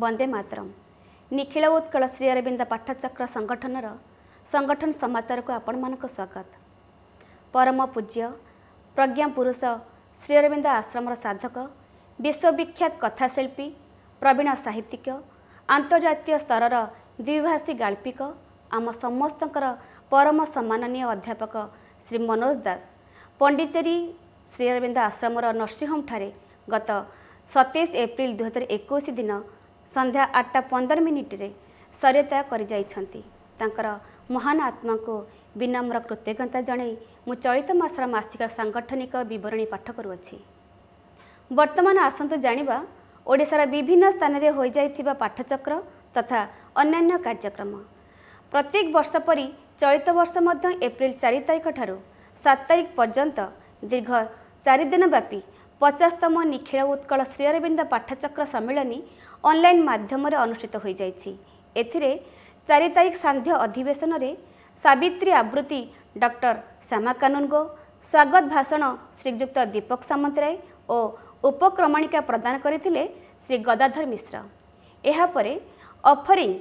ବନ୍ଦେ ମାତରମ୍। ନିଖିଳ ଉତ୍କଳ ଶ୍ରୀ ଅରବିନ୍ଦ ପାଠଚକ୍ର ସଂଗଠନର ସଂଗଠନ ସମାଚାରକୁ ଆପଣମାନଙ୍କୁ ସ୍ୱାଗତ। ପରମ ପୂଜ୍ୟ ପ୍ରଜ୍ଞା ପୁରୁଷ ଶ୍ରୀ ଅରବିନ୍ଦ ଆଶ୍ରମର ସାଧକ ବିଶ୍ୱବିଖ୍ୟାତ କଥାଶିଳ୍ପୀ ପ୍ରବୀଣ ସାହିତ୍ୟିକ ଆନ୍ତର୍ଜାତୀୟ ସ୍ତରର ଦ୍ୱିଭାଷୀ ଗାଳ୍ପିକ ଆମ ସମସ୍ତଙ୍କର ପରମ ସମ୍ମାନନୀୟ ଅଧ୍ୟାପକ ଶ୍ରୀ ମନୋଜ ଦାସ। ପଣ୍ଡିଚେରୀ ଶ୍ରୀ ଅରବିନ୍ଦ ଆଶ୍ରମର ନର୍ସିଂହୋମ୍ଠାରେ ଗତ ସତେଇଶ ଏପ୍ରିଲ ଦୁଇହଜାର ଏକୋଇଶ ଦିନ ସନ୍ଧ୍ୟା ଆଠଟା ପନ୍ଦର ମିନିଟରେ ଶରୀରତ୍ୟାଗ କରିଯାଇଛନ୍ତି। ତାଙ୍କର ମହାନ ଆତ୍ମାଙ୍କୁ ବିନମ୍ର କୃତଜ୍ଞତା ଜଣାଇ ମୁଁ ଚଳିତ ମାସର ମାସିକ ସାଂଗଠନିକ ବିବରଣୀ ପାଠ କରୁଅଛି। ବର୍ତ୍ତମାନ ଆସନ୍ତୁ ଜାଣିବା ଓଡ଼ିଶାର ବିଭିନ୍ନ ସ୍ଥାନରେ ହୋଇଯାଇଥିବା ପାଠଚକ୍ର ତଥା ଅନ୍ୟାନ୍ୟ କାର୍ଯ୍ୟକ୍ରମ। ପ୍ରତ୍ୟେକ ବର୍ଷ ପରି ଚଳିତ ବର୍ଷ ମଧ୍ୟ ଏପ୍ରିଲ ଚାରି ତାରିଖ ଠାରୁ ସାତ ତାରିଖ ପର୍ଯ୍ୟନ୍ତ ଦୀର୍ଘ ଚାରି ଦିନ ବ୍ୟାପୀ ପଚାଶତମ ନିଖିଳ ଉତ୍କଳ ଶ୍ରୀ ଅରବିନ୍ଦ ପାଠଚକ୍ର ସମ୍ମିଳନୀ ଅନଲାଇନ୍ ମାଧ୍ୟମରେ ଅନୁଷ୍ଠିତ ହୋଇଯାଇଛି। ଏଥିରେ ଚାରି ତାରିଖ ସାନ୍ଧ୍ୟ ଅଧିବେଶନରେ ସାବିତ୍ରୀ ଆବୃତ୍ତି ଡକ୍ଟର ଶ୍ୟାମା କାନୁନଗୋ ସ୍ୱାଗତ ଭାଷଣ ଶ୍ରୀଯୁକ୍ତ ଦୀପକ ସାମନ୍ତରାୟ ଓ ଉପକ୍ରମଣିକା ପ୍ରଦାନ କରିଥିଲେ ଶ୍ରୀ ଗଦାଧର ମିଶ୍ର। ଏହାପରେ ଅଫରିଂ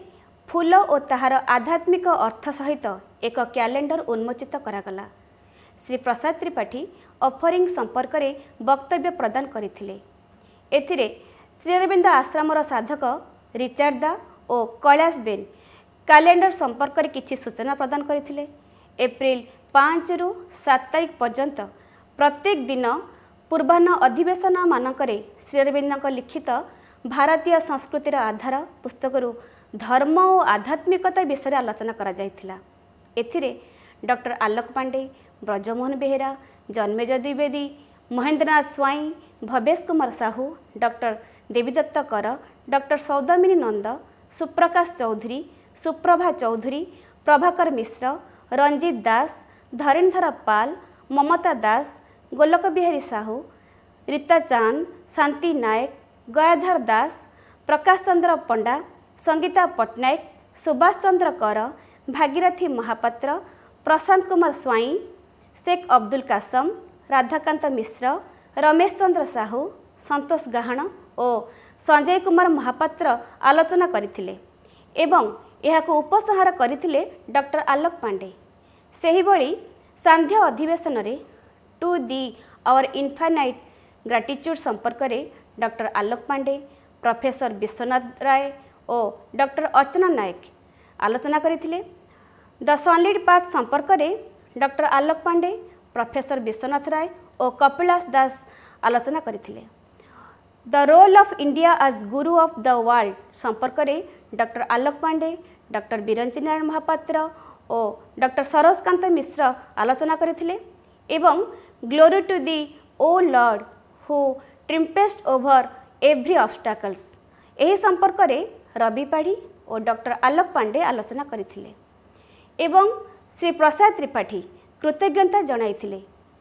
ଫୁଲ ଓ ତାହାର ଆଧ୍ୟାତ୍ମିକ ଅର୍ଥ ସହିତ ଏକ କ୍ୟାଲେଣ୍ଡର ଉନ୍ମୋଚିତ କରାଗଲା। ଶ୍ରୀ ପ୍ରସାଦ ତ୍ରିପାଠୀ ଅଫରିଂ ସମ୍ପର୍କରେ ବକ୍ତବ୍ୟ ପ୍ରଦାନ କରିଥିଲେ। ଏଥିରେ ଶ୍ରୀ ଅରବିନ୍ଦ ଆଶ୍ରମର ସାଧକ ରିଚାର୍ଡ ଦା ଓ କୈଳାସ ବେନ୍ କ୍ୟାଲେଣ୍ଡର ସମ୍ପର୍କରେ କିଛି ସୂଚନା ପ୍ରଦାନ କରିଥିଲେ। ଏପ୍ରିଲ ପାଞ୍ଚରୁ ସାତ ତାରିଖ ପର୍ଯ୍ୟନ୍ତ ପ୍ରତ୍ୟେକ ଦିନ ପୂର୍ବାହ୍ନ ଅଧିବେଶନମାନଙ୍କରେ ଶ୍ରୀ ଅରବିନ୍ଦଙ୍କ ଲିଖିତ ଭାରତୀୟ ସଂସ୍କୃତିର ଆଧାର ପୁସ୍ତକରୁ ଧର୍ମ ଓ ଆଧ୍ୟାତ୍ମିକତା ବିଷୟରେ ଆଲୋଚନା କରାଯାଇଥିଲା। ଏଥିରେ ଡକ୍ଟର ଆଲୋକ ପାଣ୍ଡେ ବ୍ରଜମୋହନ ବେହେରା ଜନ୍ମେଜ ଦ୍ୱିବେଦୀ ମହେନ୍ଦ୍ରନାଥ ସ୍ୱାଇଁ ଭବେଶ କୁମାର ସାହୁ ଡକ୍ଟର ଦେବୀଦତ୍ତ କର ଡକ୍ଟର ସୌଦାମିନୀ ନନ୍ଦ ସୁପ୍ରକାଶ ଚୌଧୁରୀ ସୁପ୍ରଭା ଚୌଧୁରୀ ପ୍ରଭାକର ମିଶ୍ର ରଞ୍ଜିତ ଦାସ ଧରଣୀଧର ପାଲ ମମତା ଦାସ ଗୋଲକ ବିହାରୀ ସାହୁ ରୀତା ଚାନ୍ଦ ଶାନ୍ତି ନାୟକ ଗୟାଧର ଦାସ ପ୍ରକାଶ ଚନ୍ଦ୍ର ପଣ୍ଡା ସଙ୍ଗୀତା ପଟ୍ଟନାୟକ ସୁଭାଷ ଚନ୍ଦ୍ର କର ଭାଗୀରଥୀ ମହାପାତ୍ର ପ୍ରଶାନ୍ତ କୁମାର ସ୍ୱାଇଁ ଶେଖ୍ ଅବଦୁଲ କାସମ ରାଧାକାନ୍ତ ମିଶ୍ର ରମେଶ ଚନ୍ଦ୍ର ସାହୁ ସନ୍ତୋଷ ଗାହାଣ ଓ ସଞ୍ଜୟ କୁମାର ମହାପାତ୍ର ଆଲୋଚନା କରିଥିଲେ ଏବଂ ଏହାକୁ ଉପସଂହାର କରିଥିଲେ ଡକ୍ଟର ଆଲୋକ ପାଣ୍ଡେ। ସେହିଭଳି ସାନ୍ଧ୍ୟ ଅଧିବେଶନରେ to the our infinite gratitude ସମ୍ପର୍କରେ ଡକ୍ଟର ଆଲୋକ ପାଣ୍ଡେ ପ୍ରଫେସର ବିଶ୍ୱନାଥ ରାୟ ଓ ଡକ୍ଟର ଅର୍ଚ୍ଚନା ନାୟକ ଆଲୋଚନା କରିଥିଲେ। ଦ ସନଲିଡ୍ ପାଥ୍ ସମ୍ପର୍କରେ ଡକ୍ଟର ଆଲୋକ ପାଣ୍ଡେ ପ୍ରଫେସର ବିଶ୍ୱନାଥ ରାୟ ଓ କପିଳାସ ଦାସ ଆଲୋଚନା କରିଥିଲେ। The role of India as guru of the world ସମ୍ପର୍କରେ ଡକ୍ଟର ଆଲୋକ ପାଣ୍ଡେ ଡକ୍ଟର ବିରଞ୍ଚି ନାରାୟଣ ମହାପାତ୍ର ଓ ଡକ୍ଟର ସରୋଜକାନ୍ତ ମିଶ୍ର ଆଲୋଚନା କରିଥିଲେ ଏବଂ glory to the O Lord who triumphest over every obstacles ଏହି ସମ୍ପର୍କରେ ରବି ପାଢ଼ୀ ଓ ଡକ୍ଟର ଆଲୋକ ପାଣ୍ଡେ ଆଲୋଚନା କରିଥିଲେ ଏବଂ ଶ୍ରୀ ପ୍ରସାଦ ତ୍ରିପାଠୀ କୃତଜ୍ଞତା ଜଣାଇଥିଲେ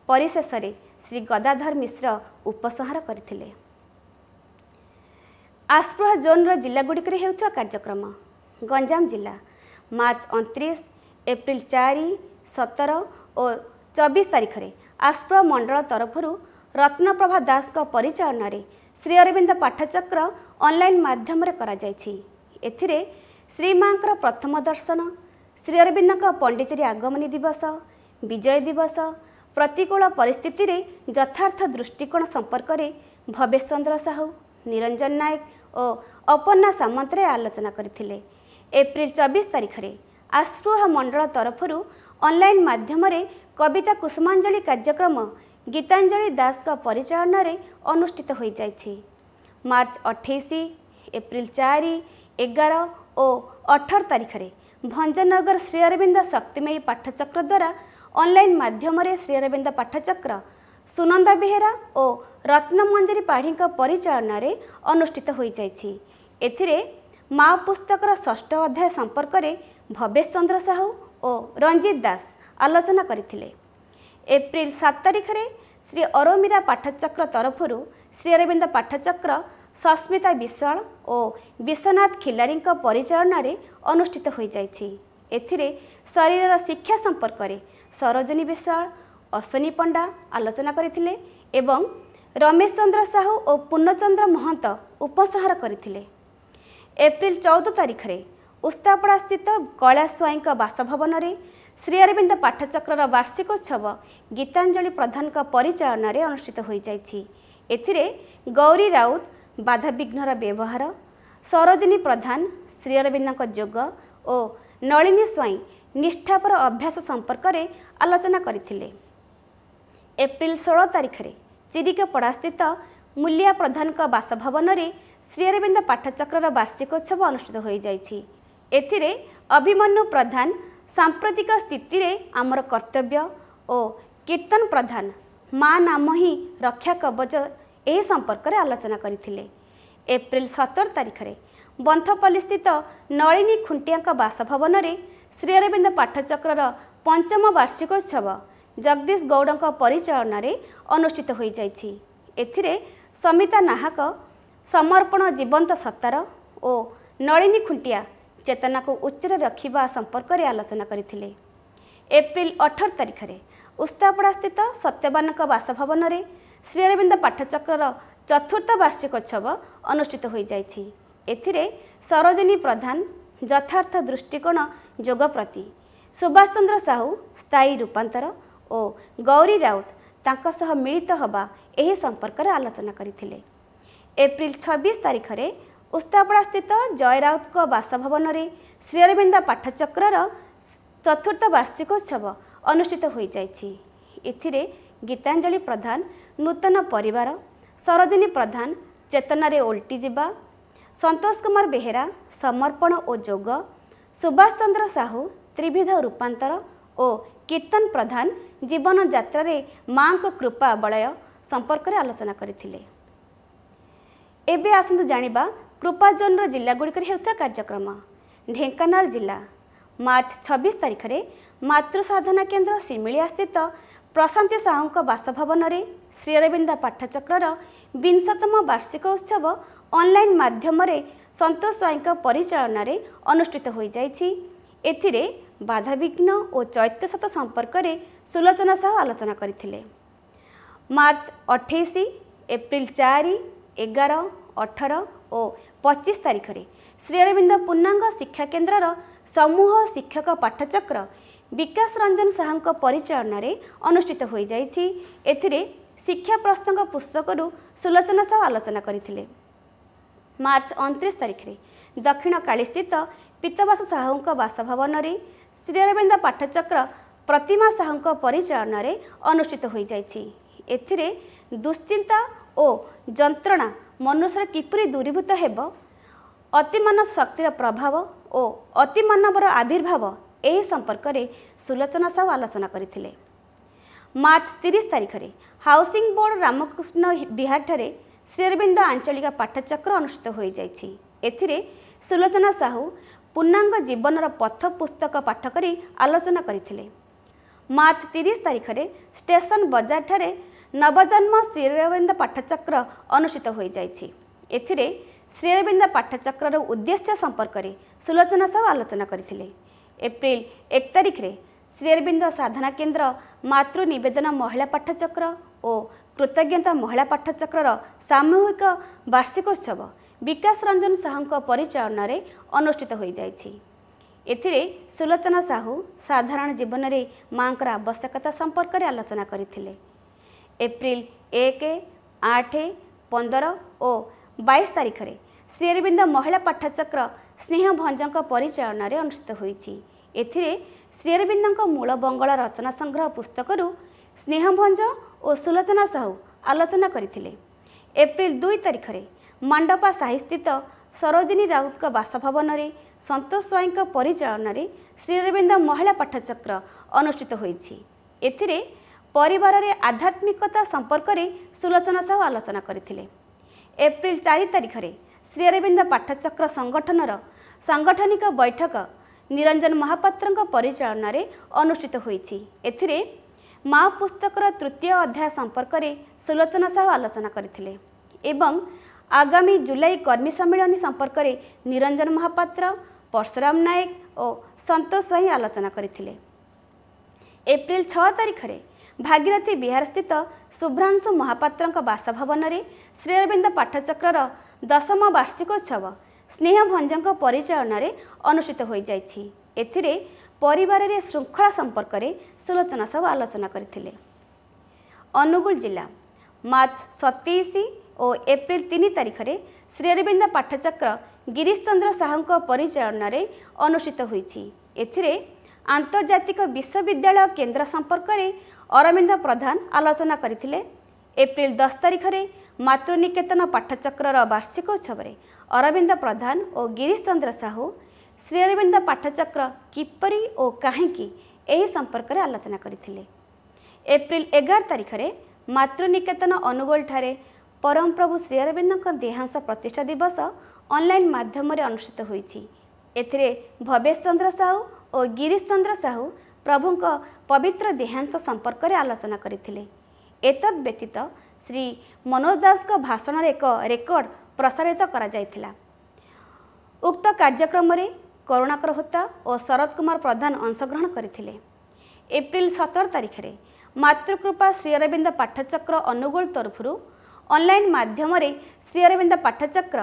ପରିଶେଷରେ ଶ୍ରୀ ଗଦାଧର ମିଶ୍ର ଉପସଂହାର କରିଥିଲେ ଆସ୍ପୃହା ଜୋନ୍ର ଜିଲ୍ଲାଗୁଡ଼ିକରେ ହେଉଥିବା କାର୍ଯ୍ୟକ୍ରମ। ଗଞ୍ଜାମ ଜିଲ୍ଲା ମାର୍ଚ୍ଚ ଅଣତିରିଶ ଏପ୍ରିଲ ଚାରି ସତର ଓ ଚବିଶ ତାରିଖରେ ଆସ୍ପୃହା ମଣ୍ଡଳ ତରଫରୁ ରତ୍ନପ୍ରଭା ଦାସଙ୍କ ପରିଚାଳନାରେ ଶ୍ରୀ ଅରବିନ୍ଦ ପାଠଚକ୍ର ଅନଲାଇନ୍ ମାଧ୍ୟମରେ କରାଯାଇଛି। ଏଥିରେ ଶ୍ରୀମାଙ୍କର ପ୍ରଥମ ଦର୍ଶନ ଶ୍ରୀ ଅରବିନ୍ଦଙ୍କ ପଣ୍ଡିଚେରୀ ଆଗମନୀ ଦିବସ ବିଜୟ ଦିବସ ପ୍ରତିକୂଳ ପରିସ୍ଥିତିରେ ଯଥାର୍ଥ ଦୃଷ୍ଟିକୋଣ ସମ୍ପର୍କରେ ଭବେଶ ଚନ୍ଦ୍ର ସାହୁ ନିରଞ୍ଜନ ନାୟକ ଓ ଅପର୍ଣ୍ଣା ସାମନ୍ତରାୟ ଆଲୋଚନା କରିଥିଲେ। ଏପ୍ରିଲ ଚବିଶ ତାରିଖରେ ଆସ୍ପୃହା ମଣ୍ଡଳ ତରଫରୁ ଅନଲାଇନ୍ ମାଧ୍ୟମରେ କବିତା କୁସୁମାଞ୍ଜଳି କାର୍ଯ୍ୟକ୍ରମ ଗୀତାଞ୍ଜଳି ଦାସଙ୍କ ପରିଚାଳନାରେ ଅନୁଷ୍ଠିତ ହୋଇଯାଇଛି। ମାର୍ଚ୍ଚ ଅଠେଇଶ ଏପ୍ରିଲ ଚାରି ଏଗାର ଓ ଅଠର ତାରିଖରେ ଭଞ୍ଜନଗର ଶ୍ରୀ ଅରବିନ୍ଦ ଶକ୍ତିମୟୀ ପାଠଚକ୍ର ଦ୍ୱାରା ଅନଲାଇନ୍ ମାଧ୍ୟମରେ ଶ୍ରୀ ଅରବିନ୍ଦ ପାଠଚକ୍ର ସୁନନ୍ଦା ବେହେରା ଓ ରତ୍ନମଞ୍ଜରୀ ପାଢ଼ୀଙ୍କ ପରିଚାଳନାରେ ଅନୁଷ୍ଠିତ ହୋଇଯାଇଛି। ଏଥିରେ ମା ପୁସ୍ତକର ଷଷ୍ଠ ଅଧ୍ୟାୟ ସମ୍ପର୍କରେ ଭବେଶ ଚନ୍ଦ୍ର ସାହୁ ଓ ରଞ୍ଜିତ ଦାସ ଆଲୋଚନା କରିଥିଲେ। ଏପ୍ରିଲ ସାତ ତାରିଖରେ ଶ୍ରୀ ଅରୋମିରା ପାଠଚକ୍ର ତରଫରୁ ଶ୍ରୀ ଅରବିନ୍ଦ ପାଠଚକ୍ର ସସ୍ମିତା ବିଶ୍ୱାଳ ଓ ବିଶ୍ୱନାଥ ଖିଲାରୀଙ୍କ ପରିଚାଳନାରେ ଅନୁଷ୍ଠିତ ହୋଇଯାଇଛି। ଏଥିରେ ଶରୀରର ଶିକ୍ଷା ସମ୍ପର୍କରେ ସରୋଜିନୀ ବିଶ୍ୱାଳ ଅଶ୍ୱନୀ ପଣ୍ଡା ଆଲୋଚନା କରିଥିଲେ ଏବଂ ରମେଶ ଚନ୍ଦ୍ର ସାହୁ ଓ ପୂର୍ଣ୍ଣଚନ୍ଦ୍ର ମହନ୍ତ ଉପସଂହାର କରିଥିଲେ। ଏପ୍ରିଲ ଚଉଦ ତାରିଖରେ ଉସ୍ତାପଡ଼ାସ୍ଥିତ କୈଳାସ ସ୍ୱାଇଁଙ୍କ ବାସଭବନରେ ଶ୍ରୀ ଅରବିନ୍ଦ ପାଠଚକ୍ରର ବାର୍ଷିକୋତ୍ସବ ଗୀତାଞ୍ଜଳି ପ୍ରଧାନଙ୍କ ପରିଚାଳନାରେ ଅନୁଷ୍ଠିତ ହୋଇଯାଇଛି। ଏଥିରେ ଗୌରୀ ରାଉତ ବାଧାବିଘ୍ନର ବ୍ୟବହାର ସରୋଜିନୀ ପ୍ରଧାନ ଶ୍ରୀ ଅରବିନ୍ଦଙ୍କ ଯୋଗ ଓ ନଳିନୀ ସ୍ୱାଇଁ ନିଷ୍ଠାପର ଅଭ୍ୟାସ ସମ୍ପର୍କରେ ଆଲୋଚନା କରିଥିଲେ। ଏପ୍ରିଲ ଷୋହଳ ତାରିଖରେ ଚିରିକପଡ଼ାସ୍ଥିତ ମୂଲିଆ ପ୍ରଧାନଙ୍କ ବାସଭବନରେ ଶ୍ରୀ ଅରବିନ୍ଦ ପାଠଚକ୍ରର ବାର୍ଷିକୋତ୍ସବ ଅନୁଷ୍ଠିତ ହୋଇଯାଇଛି। ଏଥିରେ ଅଭିମନ୍ୟୁ ପ୍ରଧାନ ସାମ୍ପ୍ରତିକ ସ୍ଥିତିରେ ଆମର କର୍ତ୍ତବ୍ୟ ଓ କୀର୍ତ୍ତନ ପ୍ରଧାନ ମା ନାମ ହିଁ ରକ୍ଷା କବଚ ଏହି ସମ୍ପର୍କରେ ଆଲୋଚନା କରିଥିଲେ। ଏପ୍ରିଲ ସତର ତାରିଖରେ ବନ୍ଥପଲ୍ଲୀସ୍ଥିତ ନଳିନୀ ଖୁଣ୍ଟିଆଙ୍କ ବାସଭବନରେ ଶ୍ରୀ ଅରବିନ୍ଦ ପାଠଚକ୍ରର ପଞ୍ଚମ ବାର୍ଷିକୋତ୍ସବ ଜଗଦୀଶ ଗୌଡ଼ଙ୍କ ପରିଚାଳନାରେ ଅନୁଷ୍ଠିତ ହୋଇଯାଇଛି। ଏଥିରେ ସମିତା ନାହାକ ସମର୍ପଣ ଜୀବନ୍ତ ସତ୍ତାର ଓ ନଳିନୀ ଖୁଣ୍ଟିଆ ଚେତନାକୁ ଉଚ୍ଚରେ ରଖିବା ସମ୍ପର୍କରେ ଆଲୋଚନା କରିଥିଲେ। ଏପ୍ରିଲ ଅଠର ତାରିଖରେ ଉସ୍ତାପଡ଼ାସ୍ଥିତ ସତ୍ୟବାନଙ୍କ ବାସଭବନରେ ଶ୍ରୀ ଅରବିନ୍ଦ ପାଠଚକ୍ରର ଚତୁର୍ଥ ବାର୍ଷିକୋତ୍ସବ ଅନୁଷ୍ଠିତ ହୋଇଯାଇଛି। ଏଥିରେ ସରୋଜିନୀ ପ୍ରଧାନ ଯଥାର୍ଥ ଦୃଷ୍ଟିକୋଣ ଯୋଗ ପ୍ରତି ସୁଭାଷ ଚନ୍ଦ୍ର ସାହୁ ସ୍ଥାୟୀ ରୂପାନ୍ତର ଓ ଗୌରୀ ରାଉତ ତାଙ୍କ ସହ ମିଳିତ ହେବା ଏହି ସମ୍ପର୍କରେ ଆଲୋଚନା କରିଥିଲେ। ଏପ୍ରିଲ ଛବିଶ ତାରିଖରେ ଉସ୍ତାପଡ଼ାସ୍ଥିତ ଜୟ ରାଉତଙ୍କ ବାସଭବନରେ ଶ୍ରୀ ଅରବିନ୍ଦ ପାଠଚକ୍ରର ଚତୁର୍ଥ ବାର୍ଷିକୋତ୍ସବ ଅନୁଷ୍ଠିତ ହୋଇଯାଇଛି। ଏଥିରେ ଗୀତାଞ୍ଜଳି ପ୍ରଧାନ ନୂତନ ପରିବାର ସରୋଜିନୀ ପ୍ରଧାନ ଚେତନାରେ ଓଲଟି ଯିବା ସନ୍ତୋଷ କୁମାର ବେହେରା ସମର୍ପଣ ଓ ଯୋଗ ସୁଭାଷ ଚନ୍ଦ୍ର ସାହୁ ତ୍ରିବିଧ ରୂପାନ୍ତର ଓ କୀର୍ତ୍ତନ ପ୍ରଧାନ ଜୀବନ ଯାତ୍ରାରେ ମାଙ୍କ କୃପା ବଳୟ ସମ୍ପର୍କରେ ଆଲୋଚନା କରିଥିଲେ। ଏବେ ଆସନ୍ତୁ ଜାଣିବା କୃପା ଜୋନ୍ର ଜିଲ୍ଲାଗୁଡ଼ିକରେ ହେଉଥିବା କାର୍ଯ୍ୟକ୍ରମ। ଢେଙ୍କାନାଳ ଜିଲ୍ଲା ମାର୍ଚ୍ଚ ଛବିଶ ତାରିଖରେ ମାତୃ ସାଧନା କେନ୍ଦ୍ର ସିମିଳିଆସ୍ଥିତ ପ୍ରଶାନ୍ତି ସାହୁଙ୍କ ବାସଭବନରେ ଶ୍ରୀ ଅରବିନ୍ଦ ପାଠଚକ୍ରର ବିଂଶତମ ବାର୍ଷିକ ଉତ୍ସବ ଅନଲାଇନ୍ ମାଧ୍ୟମରେ ସନ୍ତୋଷ ସ୍ୱାଇଁଙ୍କ ପରିଚାଳନାରେ ଅନୁଷ୍ଠିତ ହୋଇଯାଇଛି। ଏଥିରେ ବାଧାବିଘ୍ନ ଓ ଚୈତ୍ୟଶତ ସମ୍ପର୍କରେ ସୁଲୋଚନା ସାହୁ ଆଲୋଚନା କରିଥିଲେ ମାର୍ଚ୍ଚ ଅଠେଇଶ ଏପ୍ରିଲ ଚାରି ଏଗାର ଅଠର ଓ ପଚିଶ ତାରିଖରେ ଶ୍ରୀ ଅରବିନ୍ଦ ପୂର୍ଣ୍ଣାଙ୍ଗ ଶିକ୍ଷା କେନ୍ଦ୍ରର ସମୂହ ଶିକ୍ଷକ ପାଠଚକ୍ର ବିକାଶ ରଞ୍ଜନ ସାହୁଙ୍କ ପରିଚାଳନାରେ ଅନୁଷ୍ଠିତ ହୋଇଯାଇଛି। ଏଥିରେ ଶିକ୍ଷା ପ୍ରଶ୍ନଙ୍କ ପୁସ୍ତକରୁ ସୁଲୋଚନା ସାହୁ ଆଲୋଚନା କରିଥିଲେ। ମାର୍ଚ୍ଚ ଅଣତିରିଶ ତାରିଖରେ ଦକ୍ଷିଣ କାଳୀସ୍ଥିତ ପୀତବାସ ସାହୁଙ୍କ ବାସଭବନରେ ଶ୍ରୀ ଅରବିନ୍ଦ ପାଠଚକ୍ର ପ୍ରତିମା ସାହୁଙ୍କ ପରିଚାଳନାରେ ଅନୁଷ୍ଠିତ ହୋଇଯାଇଛି। ଏଥିରେ ଦୁଶ୍ଚିନ୍ତା ଓ ଯନ୍ତ୍ରଣା ମନୁଷ୍ୟର କିପରି ଦୂରୀଭୂତ ହେବ ଅତିମାନ ଶକ୍ତିର ପ୍ରଭାବ ଓ ଅତିମାନବର ଆବିର୍ଭାବ ଏହି ସମ୍ପର୍କରେ ସୁଲୋଚନା ସାହୁ ଆଲୋଚନା କରିଥିଲେ। ମାର୍ଚ୍ଚ ତିରିଶ ତାରିଖରେ ହାଉସିଂ ବୋର୍ଡ଼ ରାମକୃଷ୍ଣ ବିହାରଠାରେ ଶ୍ରୀଅରବିନ୍ଦ ଆଞ୍ଚଳିକ ପାଠଚକ୍ର ଅନୁଷ୍ଠିତ ହୋଇଯାଇଛି। ଏଥିରେ ସୁଲୋଚନା ସାହୁ ପୂର୍ଣ୍ଣାଙ୍ଗ ଜୀବନର ପଥ ପୁସ୍ତକ ପାଠ କରି ଆଲୋଚନା କରିଥିଲେ। ମାର୍ଚ୍ଚ ତିରିଶ ତାରିଖରେ ଷ୍ଟେସନ ବଜାରଠାରେ ନବଜନ୍ମ ଶ୍ରୀଅରବିନ୍ଦ ପାଠଚକ୍ର ଅନୁଷ୍ଠିତ ହୋଇଯାଇଛି। ଏଥିରେ ଶ୍ରୀଅରବିନ୍ଦ ପାଠଚକ୍ରର ଉଦ୍ଦେଶ୍ୟ ସମ୍ପର୍କରେ ସୁଲୋଚନା ସାହୁ ଆଲୋଚନା କରିଥିଲେ। ଏପ୍ରିଲ ଏକ ତାରିଖରେ ଶ୍ରୀଅରବିନ୍ଦ ସାଧନା କେନ୍ଦ୍ର ମାତୃ ନିବେଦନ ମହିଳା ପାଠଚକ୍ର ଓ କୃତଜ୍ଞତା ମହିଳା ପାଠଚକ୍ରର ସାମୂହିକ ବାର୍ଷିକୋତ୍ସବ ବିକାଶ ରଞ୍ଜନ ସାହୁଙ୍କ ପରିଚାଳନାରେ ଅନୁଷ୍ଠିତ ହୋଇଯାଇଛି। ଏଥିରେ ସୁଲୋଚନା ସାହୁ ସାଧାରଣ ଜୀବନରେ ମାଙ୍କର ଆବଶ୍ୟକତା ସମ୍ପର୍କରେ ଆଲୋଚନା କରିଥିଲେ। ଏପ୍ରିଲ ଏକ ଆଠ ପନ୍ଦର ଓ ବାଇଶ ତାରିଖରେ ଶ୍ରୀଅରବିନ୍ଦ ମହିଳା ପାଠଚକ୍ର ସ୍ନେହ ଭଞ୍ଜଙ୍କ ପରିଚାଳନାରେ ଅନୁଷ୍ଠିତ ହୋଇଛି। ଏଥିରେ ଶ୍ରୀଅରବିନ୍ଦଙ୍କ ମୂଳ ବଙ୍ଗଳା ରଚନା ସଂଗ୍ରହ ପୁସ୍ତକରୁ ସ୍ନେହଭଞ୍ଜ ଓ ସୁଲୋଚନା ସାହୁ ଆଲୋଚନା କରିଥିଲେ। ଏପ୍ରିଲ ଦୁଇ ତାରିଖରେ ମାଣ୍ଡପା ସାହିସ୍ଥିତ ସରୋଜିନୀ ରାଉତଙ୍କ ବାସଭବନରେ ସନ୍ତୋଷ ସ୍ୱାଇଁଙ୍କ ପରିଚାଳନାରେ ଶ୍ରୀଅରବିନ୍ଦ ମହିଳା ପାଠଚକ୍ର ଅନୁଷ୍ଠିତ ହୋଇଛି। ଏଥିରେ ପରିବାରରେ ଆଧ୍ୟାତ୍ମିକତା ସମ୍ପର୍କରେ ସୁଲୋଚନା ସାହୁ ଆଲୋଚନା କରିଥିଲେ। ଏପ୍ରିଲ ଚାରି ତାରିଖରେ ଶ୍ରୀଅରବିନ୍ଦ ପାଠଚକ୍ର ସଂଗଠନର ସାଂଗଠନିକ ବୈଠକ ନିରଞ୍ଜନ ମହାପାତ୍ରଙ୍କ ପରିଚାଳନାରେ ଅନୁଷ୍ଠିତ ହୋଇଛି। ଏଥିରେ ମା ପୁସ୍ତକର ତୃତୀୟ ଅଧ୍ୟାୟ ସମ୍ପର୍କରେ ସୁଲୋଚନା ସାହୁ ଆଲୋଚନା କରିଥିଲେ ଏବଂ ଆଗାମୀ ଜୁଲାଇ କର୍ମୀ ସମ୍ମିଳନୀ ସମ୍ପର୍କରେ ନିରଞ୍ଜନ ମହାପାତ୍ର ପରଶୁରାମ ନାୟକ ଓ ସନ୍ତୋଷ ସ୍ୱାଇଁ ଆଲୋଚନା କରିଥିଲେ। ଏପ୍ରିଲ ଛଅ ତାରିଖରେ ଭାଗୀରଥୀ ବିହାରସ୍ଥିତ ଶୁଭ୍ରାଂଶୁ ମହାପାତ୍ରଙ୍କ ବାସଭବନରେ ଶ୍ରୀଅରବିନ୍ଦ ପାଠଚକ୍ରର ଦଶମ ବାର୍ଷିକୋତ୍ସବ ସ୍ନେହ ଭଞ୍ଜଙ୍କ ପରିଚାଳନାରେ ଅନୁଷ୍ଠିତ ହୋଇଯାଇଛି। ଏଥିରେ ପରିବାରରେ ଶୃଙ୍ଖଳା ସମ୍ପର୍କରେ ସୁଲୋଚନା ସବୁ ଆଲୋଚନା କରିଥିଲେ। ଅନୁଗୁଳ ଜିଲ୍ଲା ମାର୍ଚ୍ଚ ସତେଇଶ ଓ ଏପ୍ରିଲ ତିନି ତାରିଖରେ ଶ୍ରୀଅରବିନ୍ଦ ପାଠଚକ୍ର ଗିରିଶ ଚନ୍ଦ୍ର ସାହୁଙ୍କ ପରିଚାଳନାରେ ଅନୁଷ୍ଠିତ ହୋଇଛି। ଏଥିରେ ଆନ୍ତର୍ଜାତିକ ବିଶ୍ୱବିଦ୍ୟାଳୟ କେନ୍ଦ୍ର ସମ୍ପର୍କରେ ଅରବିନ୍ଦ ପ୍ରଧାନ ଆଲୋଚନା କରିଥିଲେ। ଏପ୍ରିଲ ଦଶ ତାରିଖରେ ମାତୃନିକେତନ ପାଠଚକ୍ରର ବାର୍ଷିକ ଉତ୍ସବରେ ଅରବିନ୍ଦ ପ୍ରଧାନ ଓ ଗିରିଶ ଚନ୍ଦ୍ର ସାହୁ ଶ୍ରୀଅରବିନ୍ଦ ପାଠଚକ୍ର କିପରି ଓ କାହିଁକି ଏହି ସମ୍ପର୍କରେ ଆଲୋଚନା କରିଥିଲେ। ଏପ୍ରିଲ ଏଗାର ତାରିଖରେ ମାତୃନିକେତନ ଅନୁଗୋଳଠାରେ ପରମପ୍ରଭୁ ଶ୍ରୀଅରବିନ୍ଦଙ୍କ ଦେହାଂଶ ପ୍ରତିଷ୍ଠା ଦିବସ ଅନଲାଇନ୍ ମାଧ୍ୟମରେ ଅନୁଷ୍ଠିତ ହୋଇଛି। ଏଥିରେ ଭବେଶ ଚନ୍ଦ୍ର ସାହୁ ଓ ଗିରିଶ ଚନ୍ଦ୍ର ସାହୁ ପ୍ରଭୁଙ୍କ ପବିତ୍ର ଦେହାଂଶ ସମ୍ପର୍କରେ ଆଲୋଚନା କରିଥିଲେ। ଏତଦ୍ ବ୍ୟତୀତ ଶ୍ରୀ ମନୋଜ ଦାସଙ୍କ ଭାଷଣରେ ଏକ ରେକର୍ଡ ପ୍ରସାରିତ କରାଯାଇଥିଲା। ଉକ୍ତ କାର୍ଯ୍ୟକ୍ରମରେ କରୁଣାକର ହୋତା ଓ ଶରତ କୁମାର ପ୍ରଧାନ ଅଂଶଗ୍ରହଣ କରିଥିଲେ। ଏପ୍ରିଲ ସତର ତାରିଖରେ ମାତୃକୃପା ଶ୍ରୀଅରବିନ୍ଦ ପାଠଚକ୍ର ଅନୁଗୁଳ ତରଫରୁ ଅନଲାଇନ୍ ମାଧ୍ୟମରେ ଶ୍ରୀଅରବିନ୍ଦ ପାଠଚକ୍ର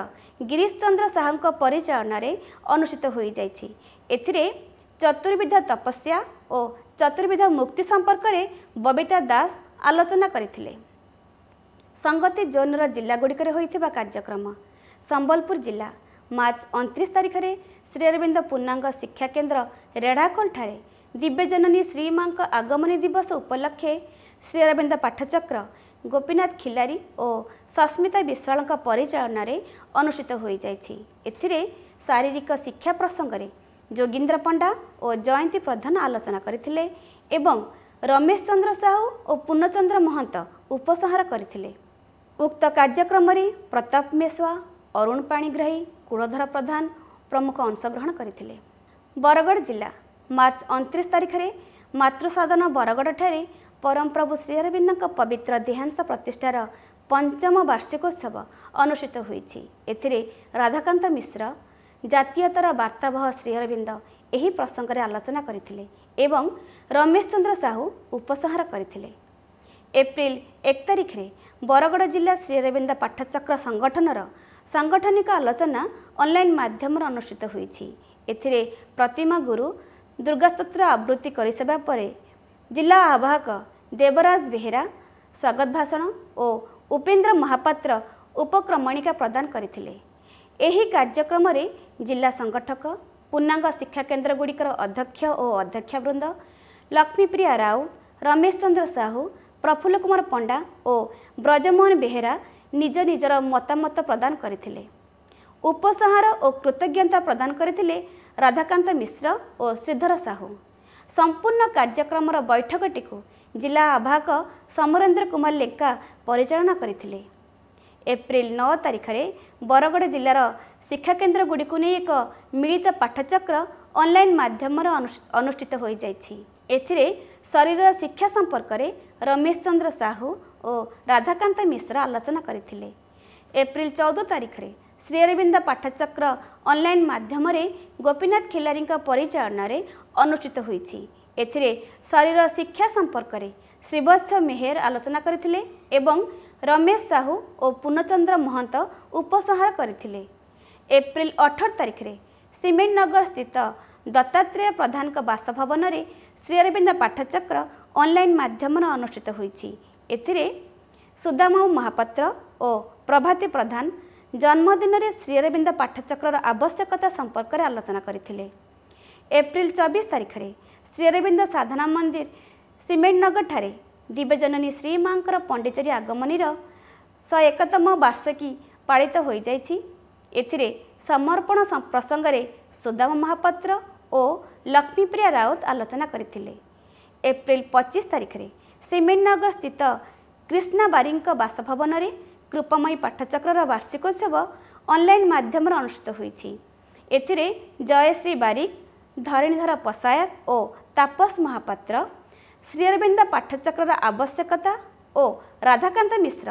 ଗିରିଶ ଚନ୍ଦ୍ର ସାହୁଙ୍କ ପରିଚାଳନାରେ ଅନୁଷ୍ଠିତ ହୋଇଯାଇଛି। ଏଥିରେ ଚତୁର୍ବିଧ ତପସ୍ୟା ଓ ଚତୁର୍ବିଧ ମୁକ୍ତି ସମ୍ପର୍କରେ ବବିତା ଦାସ ଆଲୋଚନା କରିଥିଲେ। ସଂଗତି ଜୋନ୍ର ଜିଲ୍ଲାଗୁଡ଼ିକରେ ହୋଇଥିବା କାର୍ଯ୍ୟକ୍ରମ। ସମ୍ବଲପୁର ଜିଲ୍ଲା ମାର୍ଚ୍ଚ ଅଣତିରିଶ ତାରିଖରେ ଶ୍ରୀଅରବିନ୍ଦ ପୂର୍ଣ୍ଣାଙ୍ଗ ଶିକ୍ଷା କେନ୍ଦ୍ର ରେଢ଼ାଖୋଲଠାରେ ଦିବ୍ୟଜନନୀ ଶ୍ରୀମାଙ୍କ ଆଗମନୀ ଦିବସ ଉପଲକ୍ଷେ ଶ୍ରୀଅରବିନ୍ଦ ପାଠଚକ୍ର ଗୋପୀନାଥ ଖିଲାରୀ ଓ ସସ୍ମିତା ବିଶ୍ୱାଳଙ୍କ ପରିଚାଳନାରେ ଅନୁଷ୍ଠିତ ହୋଇଯାଇଛି। ଏଥିରେ ଶାରୀରିକ ଶିକ୍ଷା ପ୍ରସଙ୍ଗରେ ଯୋଗୀନ୍ଦ୍ର ପଣ୍ଡା ଓ ଜୟନ୍ତୀ ପ୍ରଧାନ ଆଲୋଚନା କରିଥିଲେ ଏବଂ ରମେଶ ଚନ୍ଦ୍ର ସାହୁ ଓ ପୂର୍ଣ୍ଣଚନ୍ଦ୍ର ମହନ୍ତ ଉପସଂହାର କରିଥିଲେ। ଉକ୍ତ କାର୍ଯ୍ୟକ୍ରମରେ ପ୍ରତାପ ମେଶ୍ୱା ଅରୁଣ ପାଣିଗ୍ରାହୀ କୁଳଧର ପ୍ରଧାନ ପ୍ରମୁଖ ଅଂଶଗ୍ରହଣ କରିଥିଲେ। ବରଗଡ଼ ଜିଲ୍ଲା ମାର୍ଚ୍ଚ ଅଣତିରିଶ ତାରିଖରେ ମାତୃସଦନ ବରଗଡ଼ଠାରେ ପରମପ୍ରଭୁ ଶ୍ରୀଅରବିନ୍ଦଙ୍କ ପବିତ୍ର ଦେହାଂଶ ପ୍ରତିଷ୍ଠାର ପଞ୍ଚମ ବାର୍ଷିକୋତ୍ସବ ଅନୁଷ୍ଠିତ ହୋଇଛି। ଏଥିରେ ରାଧାକାନ୍ତ ମିଶ୍ର ଜାତୀୟତାର ବାର୍ତ୍ତାବହ ଶ୍ରୀଅରବିନ୍ଦ ଏହି ପ୍ରସଙ୍ଗରେ ଆଲୋଚନା କରିଥିଲେ ଏବଂ ରମେଶ ଚନ୍ଦ୍ର ସାହୁ ଉପସଂହାର କରିଥିଲେ। ଏପ୍ରିଲ ଏକ ତାରିଖରେ ବରଗଡ଼ ଜିଲ୍ଲା ଶ୍ରୀଅରବିନ୍ଦ ପାଠଚକ୍ର ସଂଗଠନର ସାଂଗଠନିକ ଆଲୋଚନା ଅନଲାଇନ୍ ମାଧ୍ୟମରେ ଅନୁଷ୍ଠିତ ହୋଇଛି। ଏଥିରେ ପ୍ରତିମା ଗୁରୁ ଦୁର୍ଗାସ୍ତୋତ୍ର ଆବୃତ୍ତି କରିସାରିବା ପରେ ଜିଲ୍ଲା ଆବାହକ ଦେବରାଜ ବେହେରା ସ୍ୱାଗତ ଭାଷଣ ଓ ଉପେନ୍ଦ୍ର ମହାପାତ୍ର ଉପକ୍ରମଣିକା ପ୍ରଦାନ କରିଥିଲେ। ଏହି କାର୍ଯ୍ୟକ୍ରମରେ ଜିଲ୍ଲା ସଂଗଠକ ପୂର୍ଣ୍ଣାଙ୍ଗ ଶିକ୍ଷାକେନ୍ଦ୍ରଗୁଡ଼ିକର ଅଧ୍ୟକ୍ଷ ଓ ଅଧ୍ୟକ୍ଷାବୃନ୍ଦ ଲକ୍ଷ୍ମୀପ୍ରିୟା ରାଉତ ରମେଶ ଚନ୍ଦ୍ର ସାହୁ ପ୍ରଫୁଲ୍ଲ କୁମାର ପଣ୍ଡା ଓ ବ୍ରଜମୋହନ ବେହେରା ନିଜ ନିଜର ମତାମତ ପ୍ରଦାନ କରିଥିଲେ। ଉପସଂହାର ଓ କୃତଜ୍ଞତା ପ୍ରଦାନ କରିଥିଲେ ରାଧାକାନ୍ତ ମିଶ୍ର ଓ ଶ୍ରୀଧର ସାହୁ। ସମ୍ପୂର୍ଣ୍ଣ କାର୍ଯ୍ୟକ୍ରମର ବୈଠକଟିକୁ ଜିଲ୍ଲା ଆବାହକ ସମରେନ୍ଦ୍ର କୁମାର ଲେଙ୍କା ପରିଚାଳନା କରିଥିଲେ। ଏପ୍ରିଲ ନଅ ତାରିଖରେ ବରଗଡ଼ ଜିଲ୍ଲାର ଶିକ୍ଷାକେନ୍ଦ୍ରଗୁଡ଼ିକୁ ନେଇ ଏକ ମିଳିତ ପାଠଚକ୍ର ଅନଲାଇନ୍ ମାଧ୍ୟମରେ ଅନୁଷ୍ଠିତ ହୋଇଯାଇଛି। ଏଥିରେ ଶରୀରର ଶିକ୍ଷା ସମ୍ପର୍କରେ ରମେଶ ଚନ୍ଦ୍ର ସାହୁ ଓ ରାଧାକାନ୍ତ ମିଶ୍ର ଆଲୋଚନା କରିଥିଲେ। ଏପ୍ରିଲ ଚଉଦ ତାରିଖରେ ଶ୍ରୀଅରବିନ୍ଦ ପାଠଚକ୍ର ଅନଲାଇନ୍ ମାଧ୍ୟମରେ ଗୋପୀନାଥ ଖିଲାରୀଙ୍କ ପରିଚାଳନାରେ ଅନୁଷ୍ଠିତ ହୋଇଛି। ଏଥିରେ ଶରୀର ଶିକ୍ଷା ସମ୍ପର୍କରେ ଶ୍ରୀବତ୍ସ ମେହେର ଆଲୋଚନା କରିଥିଲେ ଏବଂ ରମେଶ ସାହୁ ଓ ପୂର୍ଣ୍ଣଚନ୍ଦ୍ର ମହନ୍ତ ଉପସଂହାର କରିଥିଲେ। ଏପ୍ରିଲ ଅଠର ତାରିଖରେ ସିମେଣ୍ଟ ନଗର ସ୍ଥିତ ଦତ୍ତାତ୍ରେୟ ପ୍ରଧାନଙ୍କ ବାସଭବନରେ ଶ୍ରୀଅରବିନ୍ଦ ପାଠଚକ୍ର ଅନଲାଇନ୍ ମାଧ୍ୟମରେ ଅନୁଷ୍ଠିତ ହୋଇଛି। ଏଥିରେ ସୁଦାମ ମହାପାତ୍ର ଓ ପ୍ରଭାତୀ ପ୍ରଧାନ ଜନ୍ମଦିନରେ ଶ୍ରୀଅରବିନ୍ଦ ପାଠଚକ୍ରର ଆବଶ୍ୟକତା ସମ୍ପର୍କରେ ଆଲୋଚନା କରିଥିଲେ ଏପ୍ରିଲ ଚବିଶ ତାରିଖରେ ଶ୍ରୀଅରବିନ୍ଦ ସାଧନା ମନ୍ଦିର ସିମେଣ୍ଟ ନଗରଠାରେ ଦିବ୍ୟଜନନୀ ଶ୍ରୀମାଙ୍କର ପଣ୍ଡିଚେରୀ ଆଗମନୀର ଶହେ ଏକତମ ବାର୍ଷିକୀ ପାଳିତ ହୋଇଯାଇଛି। ଏଥିରେ ସମର୍ପଣ ପ୍ରସଙ୍ଗରେ ସୁଦାମ ମହାପାତ୍ର ଓ ଲକ୍ଷ୍ମୀପ୍ରିୟା ରାଉତ ଆଲୋଚନା କରିଥିଲେ। ଏପ୍ରିଲ ପଚିଶ ତାରିଖରେ ସିମେଣ୍ଟନଗର ସ୍ଥିତ କ୍ରିଷ୍ଣା ବାରିଙ୍କ ବାସଭବନରେ କୃପମୟୀ ପାଠଚକ୍ରର ବାର୍ଷିକୋତ୍ସବ ଅନଲାଇନ୍ ମାଧ୍ୟମରେ ଅନୁଷ୍ଠିତ ହୋଇଛି। ଏଥିରେ ଜୟଶ୍ରୀ ବାରିକ ଧରଣୀଧର ପଶାୟତ ଓ ତାପସ ମହାପାତ୍ର ଶ୍ରୀଅରବିନ୍ଦ ପାଠଚକ୍ରର ଆବଶ୍ୟକତା ଓ ରାଧାକାନ୍ତ ମିଶ୍ର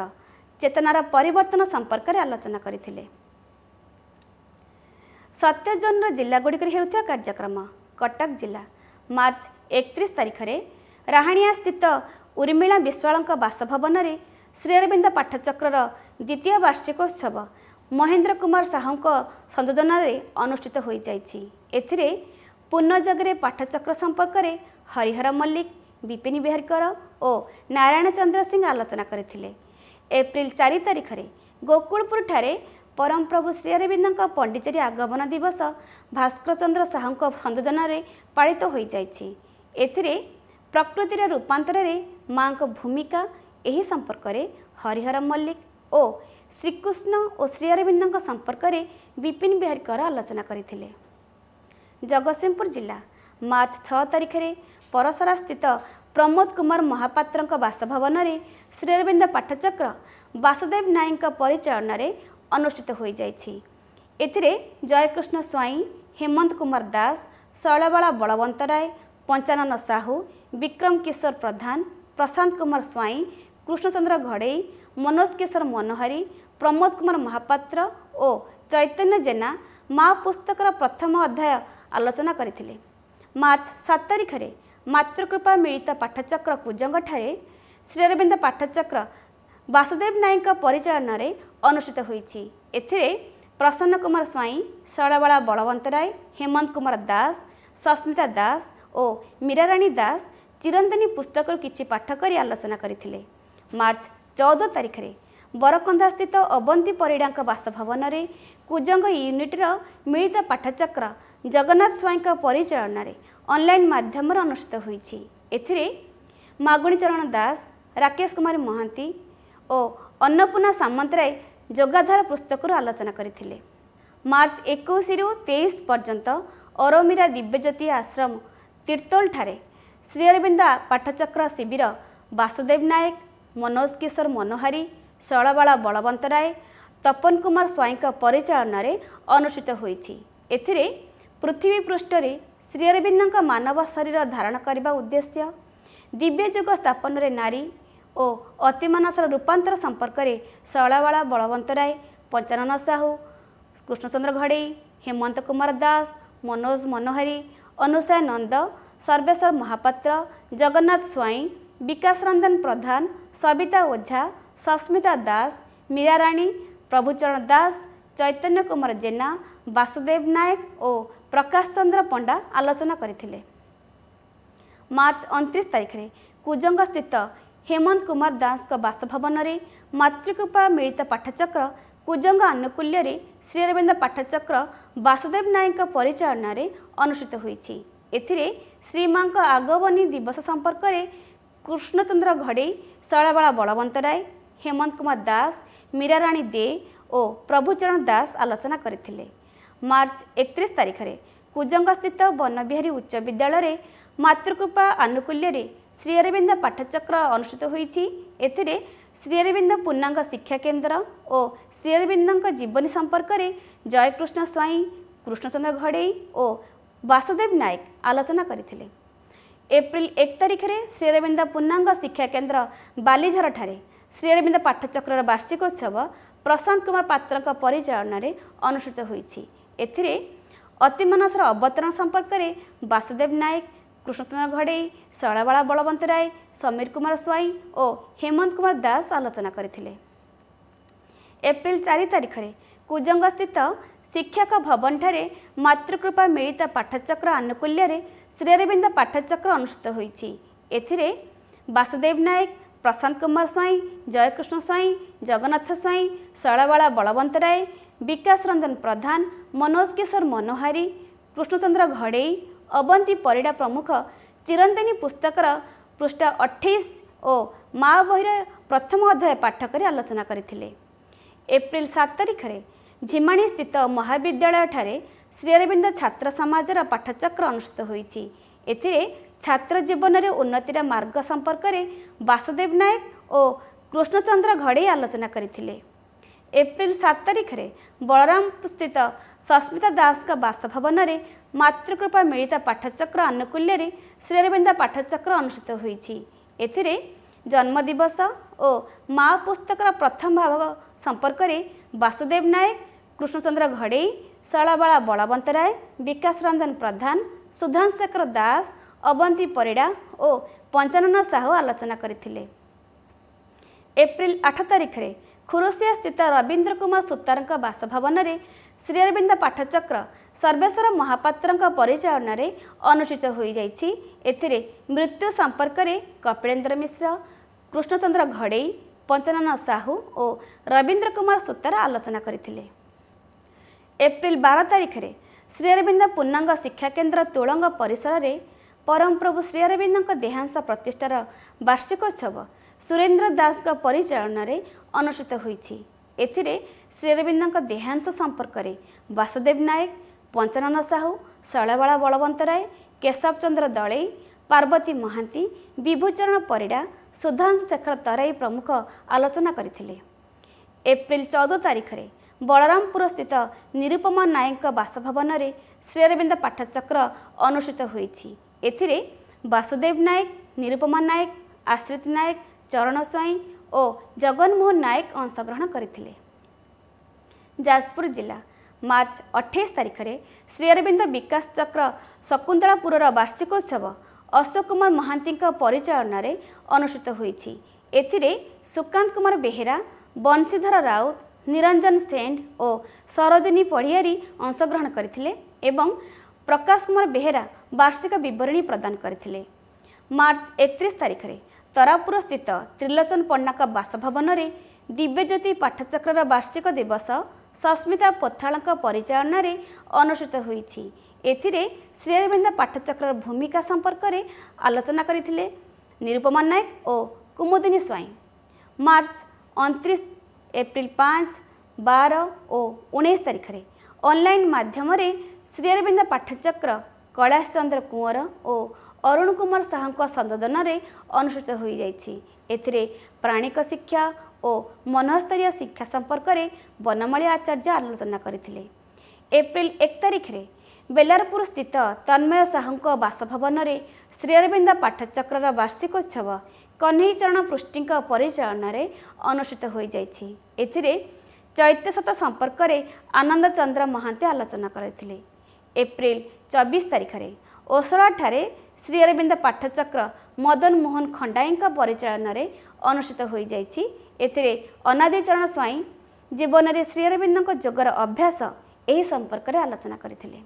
ଚେତନାର ପରିବର୍ତ୍ତନ ସମ୍ପର୍କରେ ଆଲୋଚନା କରିଥିଲେ। ସତ୍ୟଜୋନ୍ର ଜିଲ୍ଲାଗୁଡ଼ିକରେ ହେଉଥିବା କାର୍ଯ୍ୟକ୍ରମ କଟକ ଜିଲ୍ଲା ମାର୍ଚ୍ଚ ଏକତିରିଶ ତାରିଖରେ ରାହାଣିଆ ସ୍ଥିତ ଉର୍ମିଳା ବିଶ୍ୱାଳଙ୍କ ବାସଭବନରେ ଶ୍ରୀଅରବିନ୍ଦ ପାଠଚକ୍ରର ଦ୍ୱିତୀୟ ବାର୍ଷିକୋତ୍ସବ ମହେନ୍ଦ୍ର କୁମାର ସାହୁଙ୍କ ସଂଯୋଜନାରେ ଅନୁଷ୍ଠିତ ହୋଇଯାଇଛି। ଏଥିରେ ପୂର୍ଣ୍ଣଯୋଗରେ ପାଠଚକ୍ର ସମ୍ପର୍କରେ ହରିହର ମଲ୍ଲିକ ବିପିନ ବିହାରୀ କର ଓ ନାରାୟଣ ଚନ୍ଦ୍ର ସିଂ ଆଲୋଚନା କରିଥିଲେ। ଏପ୍ରିଲ ଚାରି ତାରିଖରେ ଗୋକୁଳପୁରଠାରେ ପରମପ୍ରଭୁ ଶ୍ରୀ ଅରବିନ୍ଦଙ୍କ ପଣ୍ଡିଚେରୀ ଆଗମନ ଦିବସ ଭାସ୍କର ଚନ୍ଦ୍ର ସାହୁଙ୍କ ସଂଯୋଜନାରେ ପାଳିତ ହୋଇଯାଇଛି। ଏଥିରେ ପ୍ରକୃତିର ରୂପାନ୍ତରରେ ମାଙ୍କ ଭୂମିକା ଏହି ସମ୍ପର୍କରେ ହରିହର ମଲ୍ଲିକ ଓ ଶ୍ରୀକୃଷ୍ଣ ଓ ଶ୍ରୀ ଅରବିନ୍ଦଙ୍କ ସମ୍ପର୍କରେ ବିପିନ ବିହାରୀ କର ଆଲୋଚନା କରିଥିଲେ। ଜଗତସିଂହପୁର ଜିଲ୍ଲା ମାର୍ଚ୍ଚ ଛଅ ତାରିଖରେ ପରସରା ସ୍ଥିତ ପ୍ରମୋଦ କୁମାର ମହାପାତ୍ରଙ୍କ ବାସଭବନରେ ଶ୍ରୀଅରବିନ୍ଦ ପାଠଚକ୍ର ବାସୁଦେବ ନାୟକଙ୍କ ପରିଚାଳନାରେ ଅନୁଷ୍ଠିତ ହୋଇଯାଇଛି। ଏଥିରେ ଜୟକୃଷ୍ଣ ସ୍ୱାଇଁ ହେମନ୍ତ କୁମାର ଦାସ ଶୈଳବାଳା ବଳବନ୍ତ ରାୟ ପଞ୍ଚାନନ ସାହୁ ବିକ୍ରମ କିଶୋର ପ୍ରଧାନ ପ୍ରଶାନ୍ତ କୁମାର ସ୍ୱାଇଁ କୃଷ୍ଣଚନ୍ଦ୍ର ଘଡ଼େଇ ମନୋଜ କିଶୋର ମନୋହାରୀ ପ୍ରମୋଦ କୁମାର ମହାପାତ୍ର ଓ ଚୈତନ୍ୟ ଜେନା ମା ପୁସ୍ତକର ପ୍ରଥମ ଅଧ୍ୟାୟ ଆଲୋଚନା କରିଥିଲେ। ମାର୍ଚ୍ଚ ସାତ ତାରିଖରେ ମାତୃକୃପା ମିଳିତ ପାଠଚକ୍ର କୁଜଙ୍ଗଠାରେ ଶ୍ରୀଅରବିନ୍ଦ ପାଠଚକ୍ର ବାସୁଦେବ ନାୟକଙ୍କ ପରିଚାଳନାରେ ଅନୁଷ୍ଠିତ ହୋଇଛି। ଏଥିରେ ପ୍ରସନ୍ନ କୁମାର ସ୍ୱାଇଁ ଶୈଳବାଳା ବଳବନ୍ତ ରାୟ ହେମନ୍ତ କୁମାର ଦାସ ସସ୍ମିତା ଦାସ ଓ ମୀରାରାଣୀ ଦାସ ଚିରନ୍ତନୀ ପୁସ୍ତକରୁ କିଛି ପାଠ କରି ଆଲୋଚନା କରିଥିଲେ। ମାର୍ଚ୍ଚ ଚଉଦ ତାରିଖରେ ବରକନ୍ଦାସ୍ଥିତ ଅବନ୍ତୀ ପରିଡ଼ାଙ୍କ ବାସଭବନରେ କୁଜଙ୍ଗ ୟୁନିଟ୍ର ମିଳିତ ପାଠଚକ୍ର ଜଗନ୍ନାଥ ସ୍ୱାଇଁଙ୍କ ପରିଚାଳନାରେ ଅନଲାଇନ୍ ମାଧ୍ୟମରେ ଅନୁଷ୍ଠିତ ହୋଇଛି। ଏଥିରେ ମାଗୁଣୀ ଚରଣ ଦାସ ରାକେଶ କୁମାର ମହାନ୍ତି ଓ ଅନ୍ନପୂର୍ଣ୍ଣା ସାମନ୍ତରାୟ ଯୋଗାଧାର ପୁସ୍ତକରୁ ଆଲୋଚନା କରିଥିଲେ। ମାର୍ଚ୍ଚ ଏକୋଇଶରୁ ତେଇଶ ପର୍ଯ୍ୟନ୍ତ ଅରମିରା ଦିବ୍ୟଜ୍ୟୋତି ଆଶ୍ରମ ତିର୍ତ୍ତୋଲଠାରେ ଶ୍ରୀଅରବିନ୍ଦ ପାଠଚକ୍ର ଶିବିର ବାସୁଦେବ ନାୟକ ମନୋଜ କିଶୋର ମନୋହାରୀ ଶୈଳବାଳା ବଳବନ୍ତ ରାୟ ତପନ କୁମାର ସ୍ୱାଇଁଙ୍କ ପରିଚାଳନାରେ ଅନୁଷ୍ଠିତ ହୋଇଛି। ଏଥିରେ ପୃଥିବୀ ପୃଷ୍ଠରେ ଶ୍ରୀଅରବିନ୍ଦଙ୍କ ମାନବ ଶରୀର ଧାରଣ କରିବା ଉଦ୍ଦେଶ୍ୟ ଦିବ୍ୟଯୁଗ ସ୍ଥାପନରେ ନାରୀ ଓ ଅତିମାନସର ରୂପାନ୍ତର ସମ୍ପର୍କରେ ଶୈଳବାଳା ବଳବନ୍ତ ରାୟ ପଞ୍ଚାନନ ସାହୁ କୃଷ୍ଣଚନ୍ଦ୍ର ଘଡ଼େଇ ହେମନ୍ତ କୁମାର ଦାସ ମନୋଜ ମନୋହାରୀ ଅନୁସୟା ନନ୍ଦ ସର୍ବେଶ୍ୱର ମହାପାତ୍ର ଜଗନ୍ନାଥ ସ୍ୱାଇଁ ବିକାଶ ରଞ୍ଜନ ପ୍ରଧାନ ସବିତା ଓଝା ସସ୍ମିତା ଦାସ ମୀରାରାଣୀ ପ୍ରଭୁଚରଣ ଦାସ ଚୈତନ୍ୟ କୁମାର ଜେନା ବାସୁଦେବ ନାୟକ ଓ ପ୍ରକାଶ ଚନ୍ଦ୍ର ପଣ୍ଡା ଆଲୋଚନା କରିଥିଲେ। ମାର୍ଚ୍ଚ ଅଣତିରିଶ ତାରିଖରେ କୁଜଙ୍ଗ ସ୍ଥିତ ହେମନ୍ତ କୁମାର ଦାସଙ୍କ ବାସଭବନରେ ମାତୃକୃପା ମିଳିତ ପାଠଚକ୍ର କୁଜଙ୍ଗ ଆନୁକୂଲ୍ୟରେ ଶ୍ରୀଅରବିନ୍ଦ ପାଠଚକ୍ର ବାସୁଦେବ ନାୟକଙ୍କ ପରିଚାଳନାରେ ଅନୁଷ୍ଠିତ ହୋଇଛି। ଏଥିରେ ଶ୍ରୀମାଙ୍କ ଆଗମନୀ ଦିବସ ସମ୍ପର୍କରେ କୃଷ୍ଣଚନ୍ଦ୍ର ଘଡ଼େଇ ଶୈଳବାଳା ବଳବନ୍ତ ରାୟ ହେମନ୍ତ କୁମାର ଦାସ ମୀରାରାଣୀ ଦେ ଓ ପ୍ରଭୁଚରଣ ଦାସ ଆଲୋଚନା କରିଥିଲେ ମାର୍ଚ୍ଚ ଏକତିରିଶ ତାରିଖରେ କୁଜଙ୍ଗସ୍ଥିତ ବନବିହାରୀ ଉଚ୍ଚ ବିଦ୍ୟାଳୟରେ ମାତୃକୃପା ଆନୁକୂଲ୍ୟରେ ଶ୍ରୀଅରବିନ୍ଦ ପାଠଚକ୍ର ଅନୁଷ୍ଠିତ ହୋଇଛି। ଏଥିରେ ଶ୍ରୀଅରବିନ୍ଦ ପୂର୍ଣ୍ଣାଙ୍ଗ ଶିକ୍ଷା କେନ୍ଦ୍ର ଓ ଶ୍ରୀଅରବିନ୍ଦଙ୍କ ଜୀବନୀ ସମ୍ପର୍କରେ ଜୟକୃଷ୍ଣ ସ୍ୱାଇଁ କୃଷ୍ଣଚନ୍ଦ୍ର ଘଡ଼େଇ ଓ ବାସୁଦେବ ନାୟକ ଆଲୋଚନା କରିଥିଲେ। ଏପ୍ରିଲ ଏକ ତାରିଖରେ ଶ୍ରୀଅରବିନ୍ଦ ପୂର୍ଣ୍ଣାଙ୍ଗ ଶିକ୍ଷା କେନ୍ଦ୍ର ବାଲିଝରଠାରେ ଶ୍ରୀଅରବିନ୍ଦ ପାଠଚକ୍ରର ବାର୍ଷିକୋତ୍ସବ ପ୍ରଶାନ୍ତ କୁମାର ପାତ୍ରଙ୍କ ପରିଚାଳନାରେ ଅନୁଷ୍ଠିତ ହୋଇଛି। ଏଥିରେ ଅତିମାନସର ଅବତରଣ ସମ୍ପର୍କରେ ବାସୁଦେବ ନାୟକ କୃଷ୍ଣଚନ୍ଦ୍ର ଘଡ଼େଇ ଶୈଳବାଳା ବଳବନ୍ତ ରାୟ ସମୀର କୁମାର ସ୍ୱାଇଁ ଓ ହେମନ୍ତ କୁମାର ଦାସ ଆଲୋଚନା କରିଥିଲେ। ଏପ୍ରିଲ ଚାରି ତାରିଖରେ କୁଜଙ୍ଗସ୍ଥିତ ଶିକ୍ଷକ ଭବନଠାରେ ମାତୃକୃପା ମିଳିତ ପାଠଚକ୍ର ଆନୁକୂଲ୍ୟରେ ଶ୍ରୀଅରବିନ୍ଦ ପାଠଚକ୍ର ଅନୁଷ୍ଠିତ ହୋଇଛି। ଏଥିରେ ବାସୁଦେବ ନାୟକ ପ୍ରଶାନ୍ତ କୁମାର ସ୍ୱାଇଁ ଜୟକୃଷ୍ଣ ସ୍ୱାଇଁ ଜଗନ୍ନାଥ ସ୍ୱାଇଁ ଶୈଳବାଳା ବଳବନ୍ତ ରାୟ ବିକାଶ ରଞ୍ଜନ ପ୍ରଧାନ ମନୋଜ କିଶୋର ମନୋହାରୀ କୃଷ୍ଣଚନ୍ଦ୍ର ଘଡ଼େଇ ଅବନ୍ତୀ ପରିଡ଼ା ପ୍ରମୁଖ ଚିରନ୍ତନୀ ପୁସ୍ତକର ପୃଷ୍ଠା ଅଠେଇଶ ଓ ମା ବହିର ପ୍ରଥମ ଅଧ୍ୟାୟ ପାଠ କରି ଆଲୋଚନା କରିଥିଲେ। ଏପ୍ରିଲ ସାତ ତାରିଖରେ ଝିମାଣୀ ସ୍ଥିତ ମହାବିଦ୍ୟାଳୟଠାରେ ଶ୍ରୀଅରବିନ୍ଦ ଛାତ୍ର ସମାଜର ପାଠଚକ୍ର ଅନୁଷ୍ଠିତ ହୋଇଛି। ଏଥିରେ ଛାତ୍ର ଜୀବନରେ ଉନ୍ନତିର ମାର୍ଗ ସମ୍ପର୍କରେ ବାସୁଦେବ ନାୟକ ଓ କୃଷ୍ଣଚନ୍ଦ୍ର ଘଡ଼େଇ ଆଲୋଚନା କରିଥିଲେ। ଏପ୍ରିଲ ସାତ ତାରିଖରେ ବଳରାମ ସ୍ଥିତ ସସ୍ମିତା ଦାସଙ୍କ ବାସଭବନରେ ମାତୃକୃପା ମିଳିତ ପାଠଚକ୍ର ଆନୁକୂଲ୍ୟରେ ଶ୍ରୀଅରବିନ୍ଦ ପାଠଚକ୍ର ଅନୁଷ୍ଠିତ ହୋଇଛି। ଏଥିରେ ଜନ୍ମଦିବସ ଓ ମା ପୁସ୍ତକର ପ୍ରଥମ ଭାଗ ସମ୍ପର୍କରେ ବାସୁଦେବ ନାୟକ କୃଷ୍ଣଚନ୍ଦ୍ର ଘଡ଼େଇ ଶୈଳବାଳା ବଳବନ୍ତ ରାୟ ବିକାଶ ରଞ୍ଜନ ପ୍ରଧାନ ସୁଧାଂଶେଖର ଦାସ ଅବନ୍ତୀ ପରିଡ଼ା ଓ ପଞ୍ଚାନନ ସାହୁ ଆଲୋଚନା କରିଥିଲେ। ଏପ୍ରିଲ ଆଠ ତାରିଖରେ ଖୁରୁସିଆ ସ୍ଥିତ ରବୀନ୍ଦ୍ର କୁମାର ସୂତାରଙ୍କ ବାସଭବନରେ ଶ୍ରୀ ଅରବିନ୍ଦ ପାଠଚକ୍ର ସର୍ବେଶ୍ୱର ମହାପାତ୍ରଙ୍କ ପରିଚାଳନାରେ ଅନୁଷ୍ଠିତ ହୋଇଯାଇଛି। ଏଥିରେ ମୃତ୍ୟୁ ସମ୍ପର୍କରେ କପିଳେନ୍ଦ୍ର ମିଶ୍ର କୃଷ୍ଣଚନ୍ଦ୍ର ଘଡ଼େଇ ପଞ୍ଚନନ ସାହୁ ଓ ରବୀନ୍ଦ୍ର କୁମାର ସୂତାର ଆଲୋଚନା କରିଥିଲେ। ଏପ୍ରିଲ ବାର ତାରିଖରେ ଶ୍ରୀ ଅରବିନ୍ଦ ପୂର୍ଣ୍ଣାଙ୍ଗ ଶିକ୍ଷାକେନ୍ଦ୍ର ତୁଳଙ୍ଗ ପରିସରରେ ପରମପ୍ରଭୁ ଶ୍ରୀ ଅରବିନ୍ଦଙ୍କ ଦେହାଂଶ ପ୍ରତିଷ୍ଠାର ବାର୍ଷିକୋତ୍ସବ ସୁରେନ୍ଦ୍ର ଦାସଙ୍କ ପରିଚାଳନାରେ ଅନୁଷ୍ଠିତ ହୋଇଛି। ଏଥିରେ ଶ୍ରୀ ଅରବିନ୍ଦଙ୍କ ଦେହାଂଶ ସମ୍ପର୍କରେ ବାସୁଦେବ ନାୟକ ପଞ୍ଚନନ ସାହୁ ଶୈଳବାଳା ବଳବନ୍ତ ରାୟ କେଶବ ଚନ୍ଦ୍ର ଦଳେଇ ପାର୍ବତୀ ମହାନ୍ତି ବିଭୁଚରଣ ପରିଡ଼ା ସୁଧାଂଶୁ ଶେଖର ତରାଇ ପ୍ରମୁଖ ଆଲୋଚନା କରିଥିଲେ। ଏପ୍ରିଲ ଚଉଦ ତାରିଖରେ ବଳରାମପୁର ସ୍ଥିତ ନିରୁପମା ନାୟକଙ୍କ ବାସଭବନରେ ଶ୍ରୀ ଅରବିନ୍ଦ ପାଠଚକ୍ର ଅନୁଷ୍ଠିତ ହୋଇଛି ଏଥିରେ ବାସୁଦେବ ନାୟକ ନିରୁପମା ନାୟକ ଆଶ୍ରିତ ନାୟକ ଚରଣ ସ୍ୱାଇଁ ଓ ଜଗନମୋହନ ନାୟକ ଅଂଶଗ୍ରହଣ କରିଥିଲେ। ଯାଜପୁର ଜିଲ୍ଲା ମାର୍ଚ୍ଚ ଅଠେଇଶ ତାରିଖରେ ଶ୍ରୀ ଅରବିନ୍ଦ ବିକାଶ ଚକ୍ର ଶକୁନ୍ତଳାପୁରର ବାର୍ଷିକୋତ୍ସବ ଅଶୋକ କୁମାର ମହାନ୍ତିଙ୍କ ପରିଚାଳନାରେ ଅନୁଷ୍ଠିତ ହୋଇଛି। ଏଥିରେ ସୁକାନ୍ତ କୁମାର ବେହେରା ବଂଶୀଧର ରାଉତ ନିରଞ୍ଜନ ସେଣ୍ଡ ଓ ସରୋଜିନୀ ପଢ଼ିଆରୀ ଅଂଶଗ୍ରହଣ କରିଥିଲେ ଏବଂ ପ୍ରକାଶ କୁମାର ବେହେରା ବାର୍ଷିକ ବିବରଣୀ ପ୍ରଦାନ କରିଥିଲେ। ମାର୍ଚ୍ଚ ଏକତିରିଶ ତାରିଖରେ ତରାପୁର ସ୍ଥିତ ତ୍ରିଲୋଚନ ପଣ୍ଡାଙ୍କ ବାସଭବନରେ ଦିବ୍ୟଜ୍ୟୋତି ପାଠଚକ୍ରର ବାର୍ଷିକ ଦିବସ ସସ୍ମିତା ପୋଥାଳଙ୍କ ପରିଚାଳନାରେ ଅନୁଷ୍ଠିତ ହୋଇଛି। ଏଥିରେ ଶ୍ରୀ ଅରବିନ୍ଦ ପାଠଚକ୍ରର ଭୂମିକା ସମ୍ପର୍କରେ ଆଲୋଚନା କରିଥିଲେ ନିରୁପମା ନାୟକ ଓ କୁମୁଦିନୀ ସ୍ୱାଇଁ। ମାର୍ଚ୍ଚ ଅଣତିରିଶ ଏପ୍ରିଲ ପାଞ୍ଚ ବାର ଓ ଉଣେଇଶ ତାରିଖରେ। ଅନଲାଇନ୍ ମାଧ୍ୟମରେ ଶ୍ରୀ ଅରବିନ୍ଦ ପାଠଚକ୍ର କୈଳାସ ଚନ୍ଦ୍ର କୁଁୱର ଓ ଅରୁଣ କୁମାର ସାହୁଙ୍କ ସଂଯୋଜନାରେ ଅନୁଷ୍ଠିତ ହୋଇଯାଇଛି। ଏଥିରେ ପ୍ରାଣିକ ଶିକ୍ଷା ଓ ମନସ୍ତରୀୟ ଶିକ୍ଷା ସମ୍ପର୍କରେ ବନମାଳୀ ଆଚାର୍ଯ୍ୟ ଆଲୋଚନା କରିଥିଲେ। ଏପ୍ରିଲ ଏକ ତାରିଖରେ ବେଲାରପୁର ସ୍ଥିତ ତନ୍ମୟ ସାହୁଙ୍କ ବାସଭବନରେ ଶ୍ରୀ ଅରବିନ୍ଦ ପାଠଚକ୍ରର ବାର୍ଷିକୋତ୍ସବ କହ୍ନେଇଚରଣ ପୃଷ୍ଟିଙ୍କ ପରିଚାଳନାରେ ଅନୁଷ୍ଠିତ ହୋଇଯାଇଛି। ଏଥିରେ ଚୈତ୍ୟଶତ ସମ୍ପର୍କରେ ଆନନ୍ଦ ଚନ୍ଦ୍ର ମହାନ୍ତି ଆଲୋଚନା କରିଥିଲେ। ଏପ୍ରିଲ ଚବିଶ ତାରିଖରେ ଓସଳାଠାରେ ଶ୍ରୀ ଅରବିନ୍ଦ ପାଠଚକ୍ର ମଦନ ମୋହନ ଖଣ୍ଡାଇଙ୍କ ପରିଚାଳନାରେ ଅନୁଷ୍ଠିତ ହୋଇଯାଇଛି। ଏଥିରେ ଅନାଦିଚରଣ ସ୍ୱାଇଁ ଜୀବନରେ ଶ୍ରୀ ଅରବିନ୍ଦଙ୍କ ଯୋଗର ଅଭ୍ୟାସ ଏହି ସମ୍ପର୍କରେ ଆଲୋଚନା କରିଥିଲେ।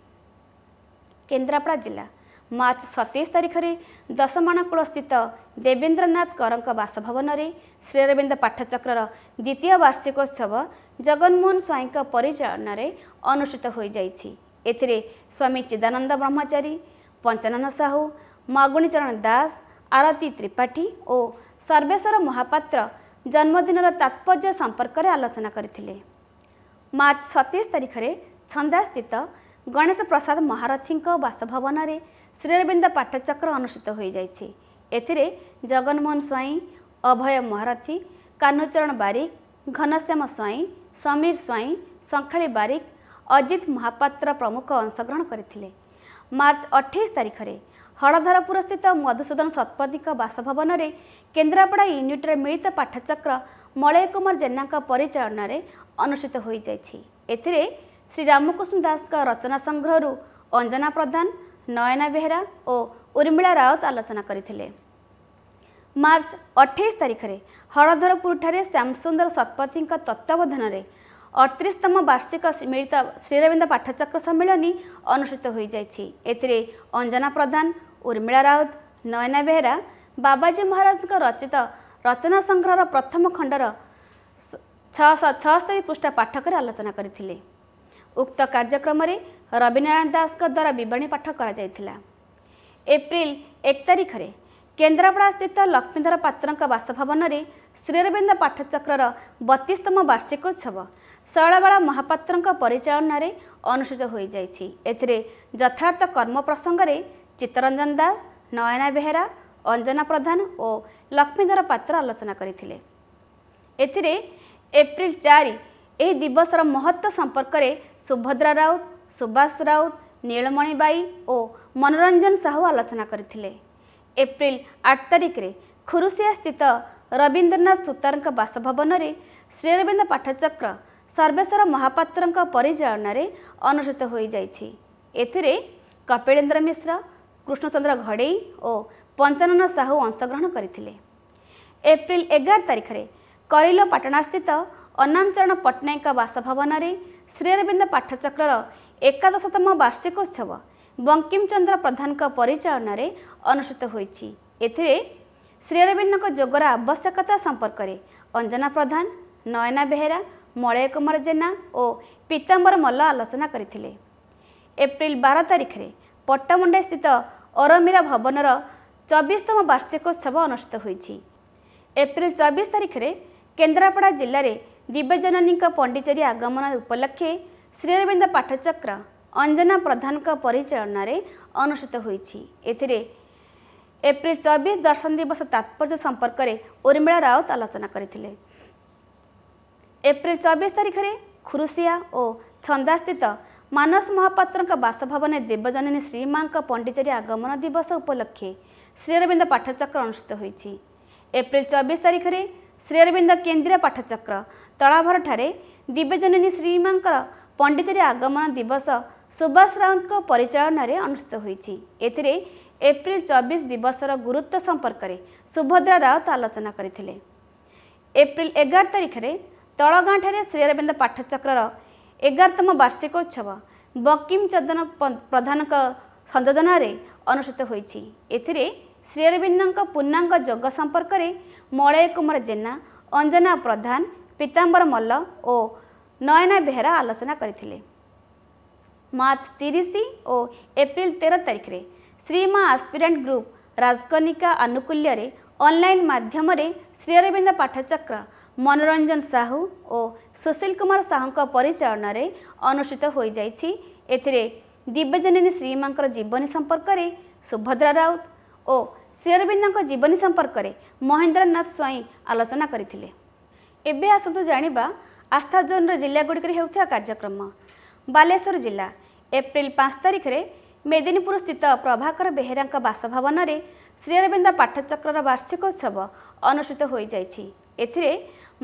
କେନ୍ଦ୍ରାପଡ଼ା ଜିଲ୍ଲା ମାର୍ଚ୍ଚ ସତେଇଶ ତାରିଖରେ ଦଶମାଣକୂଳ ସ୍ଥିତ ଦେବେନ୍ଦ୍ରନାଥ କରଙ୍କ ବାସଭବନରେ ଶ୍ରୀ ଅରବିନ୍ଦ ପାଠଚକ୍ରର ଦ୍ୱିତୀୟ ବାର୍ଷିକୋତ୍ସବ ଜଗନମୋହନ ସ୍ୱାଇଁଙ୍କ ପରିଚାଳନାରେ ଅନୁଷ୍ଠିତ ହୋଇଯାଇଛି। ଏଥିରେ ସ୍ୱାମୀ ଚିଦାନନ୍ଦ ବ୍ରହ୍ମଚାରୀ ପଞ୍ଚାନନ ସାହୁ ମାଗୁଣୀଚରଣ ଦାସ ଆରତୀ ତ୍ରିପାଠୀ ଓ ସର୍ବେଶ୍ୱର ମହାପାତ୍ର ଜନ୍ମଦିନର ତାତ୍ପର୍ଯ୍ୟ ସମ୍ପର୍କରେ ଆଲୋଚନା କରିଥିଲେ। ମାର୍ଚ୍ଚ ସତେଇଶ ତାରିଖରେ ଛନ୍ଦାସ୍ଥିତ ଗଣେଶ ପ୍ରସାଦ ମହାରଥୀଙ୍କ ବାସଭବନରେ ଶ୍ରୀଅରବିନ୍ଦ ପାଠଚକ୍ର ଅନୁଷ୍ଠିତ ହୋଇଯାଇଛି। ଏଥିରେ ଜଗନମୋହନ ସ୍ୱାଇଁ ଅଭୟ ମହାରଥୀ କାହ୍ନୁଚରଣ ବାରିକ ଘନଶ୍ୟାମ ସ୍ୱାଇଁ ସମୀର ସ୍ୱାଇଁ ଶଙ୍ଖାଳୀ ବାରିକ ଅଜିତ ମହାପାତ୍ର ପ୍ରମୁଖ ଅଂଶଗ୍ରହଣ କରିଥିଲେ। ମାର୍ଚ୍ଚ ଅଠେଇଶ ତାରିଖରେ ହଳଧରପୁର ସ୍ଥିତ ମଧୁସୂଦନ ଶତପଥୀଙ୍କ ବାସଭବନରେ କେନ୍ଦ୍ରାପଡ଼ା ୟୁନିଟ୍ର ମିଳିତ ପାଠଚକ୍ର ମଳୟ କୁମାର ଜେନାଙ୍କ ପରିଚାଳନାରେ ଅନୁଷ୍ଠିତ ହୋଇଯାଇଛି। ଏଥିରେ ଶ୍ରୀ ରାମକୃଷ୍ଣ ଦାସଙ୍କ ରଚନା ସଂଗ୍ରହରୁ ଅଞ୍ଜନା ପ୍ରଧାନ ନୟନା ବେହେରା ଓ ଉର୍ମିଳା ରାଉତ ଆଲୋଚନା କରିଥିଲେ। ମାର୍ଚ୍ଚ ଅଠେଇଶ ତାରିଖରେ ହଳଧରପୁରଠାରେ ଶ୍ୟାମସୁନ୍ଦର ଶତପଥୀଙ୍କ ତତ୍ତ୍ୱାବଧାନରେ ଅଠତିରିଶତମ ବାର୍ଷିକ ମିଳିତ ଶ୍ରୀରବିନ୍ଦ ପାଠଚକ୍ର ସମ୍ମିଳନୀ ଅନୁଷ୍ଠିତ ହୋଇଯାଇଛି। ଏଥିରେ ଅଞ୍ଜନା ପ୍ରଧାନ ଉର୍ମିଳା ରାଉତ ନୟନା ବେହେରା ବାବାଜୀ ମହାରାଜଙ୍କ ରଚିତ ରଚନା ସଂଗ୍ରହର ପ୍ରଥମ ଖଣ୍ଡର ଛଅଶହ ଛଅସ୍ତରୀ ପୃଷ୍ଠା ପାଠ କରି ଆଲୋଚନା କରିଥିଲେ। ଉକ୍ତ କାର୍ଯ୍ୟକ୍ରମରେ ରବିନାରାୟଣ ଦାସଙ୍କ ଦ୍ୱାରା ବିବରଣୀ ପାଠ କରାଯାଇଥିଲା ଏପ୍ରିଲ ଏକ ତାରିଖରେ କେନ୍ଦ୍ରାପଡ଼ା ସ୍ଥିତ ଲକ୍ଷ୍ମୀଧର ପାତ୍ରଙ୍କ ବାସଭବନରେ ଶ୍ରୀରବିନ୍ଦ ପାଠଚକ୍ରର ବତିଶତମ ବାର୍ଷିକୋତ୍ସବ ଶୈଳବାଳା ମହାପାତ୍ରଙ୍କ ପରିଚାଳନାରେ ଅନୁଷ୍ଠିତ ହୋଇଯାଇଛି ଏଥିରେ ଯଥାର୍ଥ କର୍ମ ପ୍ରସଙ୍ଗରେ ଚିତ୍ତରଞ୍ଜନ ଦାସ ନୟନା ବେହେରା ଅଞ୍ଜନା ପ୍ରଧାନ ଓ ଲକ୍ଷ୍ମୀଧର ପାତ୍ର ଆଲୋଚନା କରିଥିଲେ ଏଥିରେ ଏପ୍ରିଲ ଚାରି ଏହି ଦିବସର ମହତ୍ତ୍ୱ ସମ୍ପର୍କରେ ସୁଭଦ୍ରା ରାଉତ ସୁବାସ ରାଉତ ନୀଳମଣି ବାଇ ଓ ମନୋରଞ୍ଜନ ସାହୁ ଆଲୋଚନା କରିଥିଲେ। ଏପ୍ରିଲ ଆଠ ତାରିଖରେ ଖୁରୁସିଆ ସ୍ଥିତ ରବୀନ୍ଦ୍ରନାଥ ସୁତାରଙ୍କ ବାସଭବନରେ ଶ୍ରୀଅରବିନ୍ଦ ପାଠଚକ୍ର ସର୍ବେଶ୍ୱର ମହାପାତ୍ରଙ୍କ ପରିଚାଳନାରେ ଅନୁଷ୍ଠିତ ହୋଇଯାଇଛି। ଏଥିରେ କପିଳେନ୍ଦ୍ର ମିଶ୍ର କୃଷ୍ଣଚନ୍ଦ୍ର ଘଡ଼େଇ ଓ ପଞ୍ଚାନନ ସାହୁ ଅଂଶଗ୍ରହଣ କରିଥିଲେ। ଏପ୍ରିଲ ଏଗାର ତାରିଖରେ କରିଲୋ ପାଟଣାସ୍ଥିତ ଅନାମଚରଣ ପଟ୍ଟନାୟକଙ୍କ ବାସଭବନରେ ଶ୍ରୀଅରବିନ୍ଦ ପାଠଚକ୍ରର ଏକାଦଶତମ ବାର୍ଷିକୋତ୍ସବ ବଙ୍କିମଚନ୍ଦ୍ର ପ୍ରଧାନଙ୍କ ପରିଚାଳନାରେ ଅନୁଷ୍ଠିତ ହୋଇଛି। ଏଥିରେ ଶ୍ରୀଅରବିନ୍ଦଙ୍କ ଯୋଗର ଆବଶ୍ୟକତା ସମ୍ପର୍କରେ ଅଞ୍ଜନା ପ୍ରଧାନ ନୟନା ବେହେରା ମଳୟ କୁମାର ଜେନା ଓ ପୀତାମ୍ବର ମଲ୍ଲ ଆଲୋଚନା କରିଥିଲେ। ଏପ୍ରିଲ ବାର ତାରିଖରେ ପଟ୍ଟାମୁଣ୍ଡାଇ ସ୍ଥିତ ଅରମିରା ଭବନର ଚବିଶତମ ବାର୍ଷିକୋତ୍ସବ ଅନୁଷ୍ଠିତ ହୋଇଛି। ଏପ୍ରିଲ ଚବିଶ ତାରିଖରେ କେନ୍ଦ୍ରାପଡ଼ା ଜିଲ୍ଲାରେ ଦିବ୍ୟଜନନୀଙ୍କ ପଣ୍ଡିଚେରୀ ଆଗମନ ଉପଲକ୍ଷେ ଶ୍ରୀଅରବିନ୍ଦ ପାଠଚକ୍ର ଅଞ୍ଜନା ପ୍ରଧାନଙ୍କ ପରିଚାଳନାରେ ଅନୁଷ୍ଠିତ ହୋଇଛି। ଏଥିରେ ଏପ୍ରିଲ ଚବିଶ ଦର୍ଶନ ଦିବସ ତାତ୍ପର୍ଯ୍ୟ ସମ୍ପର୍କରେ ଉର୍ମିଳା ରାଉତ ଆଲୋଚନା କରିଥିଲେ। ଏପ୍ରିଲ ଚବିଶ ତାରିଖରେ ଖୁରୁସିଆ ଓ ଛନ୍ଦାସ୍ଥିତ ମାନସ ମହାପାତ୍ରଙ୍କ ବାସଭବନରେ ଦେବଜନନୀ ଶ୍ରୀମାଙ୍କ ପଣ୍ଡିଚେରୀ ଆଗମନ ଦିବସ ଉପଲକ୍ଷେ ଶ୍ରୀଅରବିନ୍ଦ ପାଠଚକ୍ର ଅନୁଷ୍ଠିତ ହୋଇଛି। ଏପ୍ରିଲ ଚବିଶ ତାରିଖରେ ଶ୍ରୀଅରବିନ୍ଦ କେନ୍ଦ୍ରୀୟ ପାଠଚକ୍ର ତଳାଭରଠାରେ ଦିବ୍ୟଜନନୀ ଶ୍ରୀମାଙ୍କର ପଣ୍ଡିଚେରୀ ଆଗମନ ଦିବସ ସୁଭାଷ ରାଉତଙ୍କ ପରିଚାଳନାରେ ଅନୁଷ୍ଠିତ ହୋଇଛି। ଏଥିରେ ଏପ୍ରିଲ ଚବିଶ ଦିବସର ଗୁରୁତ୍ୱ ସମ୍ପର୍କରେ ସୁଭଦ୍ରା ରାଉତ ଆଲୋଚନା କରିଥିଲେ। ଏପ୍ରିଲ ଏଗାର ତାରିଖରେ ତଳଗାଁଠାରେ ଶ୍ରୀଅରବିନ୍ଦ ପାଠଚକ୍ରର ଏଗାରତମ ବାର୍ଷିକୋତ୍ସବ ବକିମ ଚନ୍ଦନ ପ୍ରଧାନଙ୍କ ସଂଯୋଜନାରେ ଅନୁଷ୍ଠିତ ହୋଇଛି। ଏଥିରେ ଶ୍ରୀଅରବିନ୍ଦଙ୍କ ପୂର୍ଣ୍ଣାଙ୍ଗ ଯୋଗ ସମ୍ପର୍କରେ ମଳୟ କୁମାର ଜେନା ଅଞ୍ଜନା ପ୍ରଧାନ ପୀତାମ୍ବର ମଲ୍ଲ ଓ ନୟନା ବେହେରା ଆଲୋଚନା କରିଥିଲେ। ମାର୍ଚ୍ଚ ତିରିଶ ଓ ଏପ୍ରିଲ ତେର ତାରିଖରେ ଶ୍ରୀମା ଆସ୍ପିରାଣ୍ଟ ଗ୍ରୁପ ରାଜକନିକା ଆନୁକୂଲ୍ୟରେ ଅନଲାଇନ୍ ମାଧ୍ୟମରେ ଶ୍ରୀଅରବିନ୍ଦ ପାଠଚକ୍ର ମନୋରଞ୍ଜନ ସାହୁ ଓ ସୁଶୀଲ କୁମାର ସାହୁଙ୍କ ପରିଚାଳନାରେ ଅନୁଷ୍ଠିତ ହୋଇଯାଇଛି। ଏଥିରେ ଦିବ୍ୟଜନନୀ ଶ୍ରୀମାଙ୍କର ଜୀବନୀ ସମ୍ପର୍କରେ ସୁଭଦ୍ରା ରାଉତ ଓ ଶ୍ରୀଅରବିନ୍ଦଙ୍କ ଜୀବନୀ ସମ୍ପର୍କରେ ମହେନ୍ଦ୍ରନାଥ ସ୍ୱାଇଁ ଆଲୋଚନା କରିଥିଲେ। ଏବେ ଆସନ୍ତୁ ଜାଣିବା ଆସ୍ଥା ଜୋନ୍ର ଜିଲ୍ଲାଗୁଡ଼ିକରେ ହେଉଥିବା କାର୍ଯ୍ୟକ୍ରମ। ବାଲେଶ୍ୱର ଜିଲ୍ଲା ଏପ୍ରିଲ ପାଞ୍ଚ ତାରିଖରେ ମେଦିନୀପୁର ସ୍ଥିତ ପ୍ରଭାକର ବେହେରାଙ୍କ ବାସଭବନରେ ଶ୍ରୀଅରବିନ୍ଦ ପାଠଚକ୍ରର ବାର୍ଷିକୋତ୍ସବ ଅନୁଷ୍ଠିତ ହୋଇଯାଇଛି। ଏଥିରେ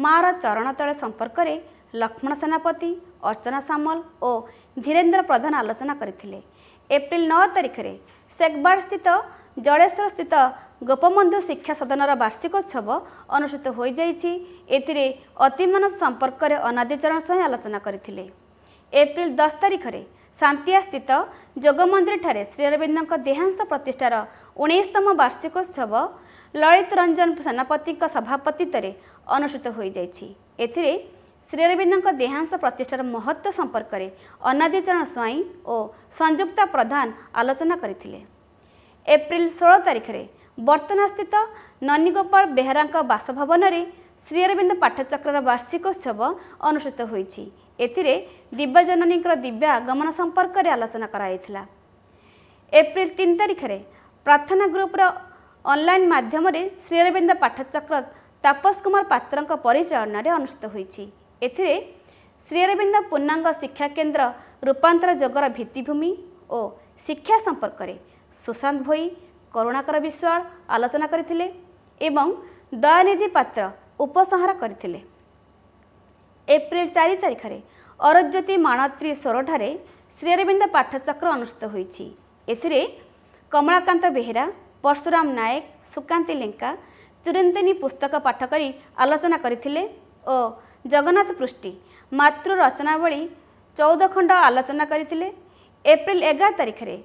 ମାଆର ଚରଣତଳ ସମ୍ପର୍କରେ ଲକ୍ଷ୍ମଣ ସେନାପତି ଅର୍ଚ୍ଚନା ସାମଲ ଓ ଧୀରେନ୍ଦ୍ର ପ୍ରଧାନ ଆଲୋଚନା କରିଥିଲେ। ଏପ୍ରିଲ ନଅ ତାରିଖରେ ସେକବାଡ଼ ସ୍ଥିତ ଜଳେଶ୍ୱର ସ୍ଥିତ ଗୋପବନ୍ଧୁ ଶିକ୍ଷା ସଦନର ବାର୍ଷିକୋତ୍ସବ ଅନୁଷ୍ଠିତ ହୋଇଯାଇଛି। ଏଥିରେ ଅତିମାନ ସମ୍ପର୍କରେ ଅନାଦିଚରଣ ସ୍ୱାଇଁ ଆଲୋଚନା କରିଥିଲେ। ଏପ୍ରିଲ ଦଶ ତାରିଖରେ ଶାନ୍ତିଆ ସ୍ଥିତ ଯୋଗ ମନ୍ଦିରଠାରେ ଶ୍ରୀଅରବିନ୍ଦଙ୍କ ଦେହାଂଶ ପ୍ରତିଷ୍ଠାର ଉଣେଇଶତମ ବାର୍ଷିକୋତ୍ସବ ଲଳିତ ରଞ୍ଜନ ସେନାପତିଙ୍କ ସଭାପତିତ୍ୱରେ ଅନୁଷ୍ଠିତ ହୋଇଯାଇଛି। ଏଥିରେ ଶ୍ରୀଅରବିନ୍ଦଙ୍କ ଦେହାଂଶ ପ୍ରତିଷ୍ଠାର ମହତ୍ଵ ସମ୍ପର୍କରେ ଅନାଦିଚରଣ ସ୍ୱାଇଁ ଓ ସଂଯୁକ୍ତା ପ୍ରଧାନ ଆଲୋଚନା କରିଥିଲେ। ଏପ୍ରିଲ ଷୋହଳ ତାରିଖରେ ବର୍ତ୍ତନାସ୍ଥିତ ନନୀଗୋପାଳ ବେହେରାଙ୍କ ବାସଭବନରେ ଶ୍ରୀଅରବିନ୍ଦ ପାଠଚକ୍ରର ବାର୍ଷିକୋତ୍ସବ ଅନୁଷ୍ଠିତ ହୋଇଛି। ଏଥିରେ ଦିବ୍ୟଜନନୀଙ୍କର ଦିବ୍ୟ ଆଗମନ ସମ୍ପର୍କରେ ଆଲୋଚନା କରାଯାଇଥିଲା। ଏପ୍ରିଲ ତିନି ତାରିଖରେ ପ୍ରାର୍ଥନା ଗ୍ରୁପର ଅନଲାଇନ୍ ମାଧ୍ୟମରେ ଶ୍ରୀଅରବିନ୍ଦ ପାଠଚକ୍ର ତାପସ କୁମାର ପାତ୍ରଙ୍କ ପରିଚାଳନାରେ ଅନୁଷ୍ଠିତ ହୋଇଛି। ଏଥିରେ ଶ୍ରୀଅରବିନ୍ଦ ପୂର୍ଣ୍ଣାଙ୍ଗ ଶିକ୍ଷା କେନ୍ଦ୍ର ରୂପାନ୍ତର ଯୋଗର ଭିତ୍ତିଭୂମି ଓ ଶିକ୍ଷା ସମ୍ପର୍କରେ ସୁଶାନ୍ତ ଭୋଇ କରୁଣାକର ବିଶ୍ୱାଳ ଆଲୋଚନା କରିଥିଲେ ଏବଂ ଦୟାନିଧି ପାତ୍ର ଉପସଂହାର କରିଥିଲେ। ଏପ୍ରିଲ ଚାରି ତାରିଖରେ ଅରଜ୍ୟୋତି ମାଣତ୍ରୀ ସୋରଠାରେ ଶ୍ରୀଅରବିନ୍ଦ ପାଠଚକ୍ର ଅନୁଷ୍ଠିତ ହୋଇଛି। ଏଥିରେ କମଳାକାନ୍ତ ବେହେରା ପରଶୁରାମ ନାୟକ ସୁକାନ୍ତି ଲେଙ୍କା ଚିରନ୍ତିନୀ ପୁସ୍ତକ ପାଠ କରି ଆଲୋଚନା କରିଥିଲେ ଓ ଜଗନ୍ନାଥ ପୃଷ୍ଟି ମାତୃ ରଚନାବଳୀ ଚଉଦ ଖଣ୍ଡ ଆଲୋଚନା କରିଥିଲେ। ଏପ୍ରିଲ ଏଗାର ତାରିଖରେ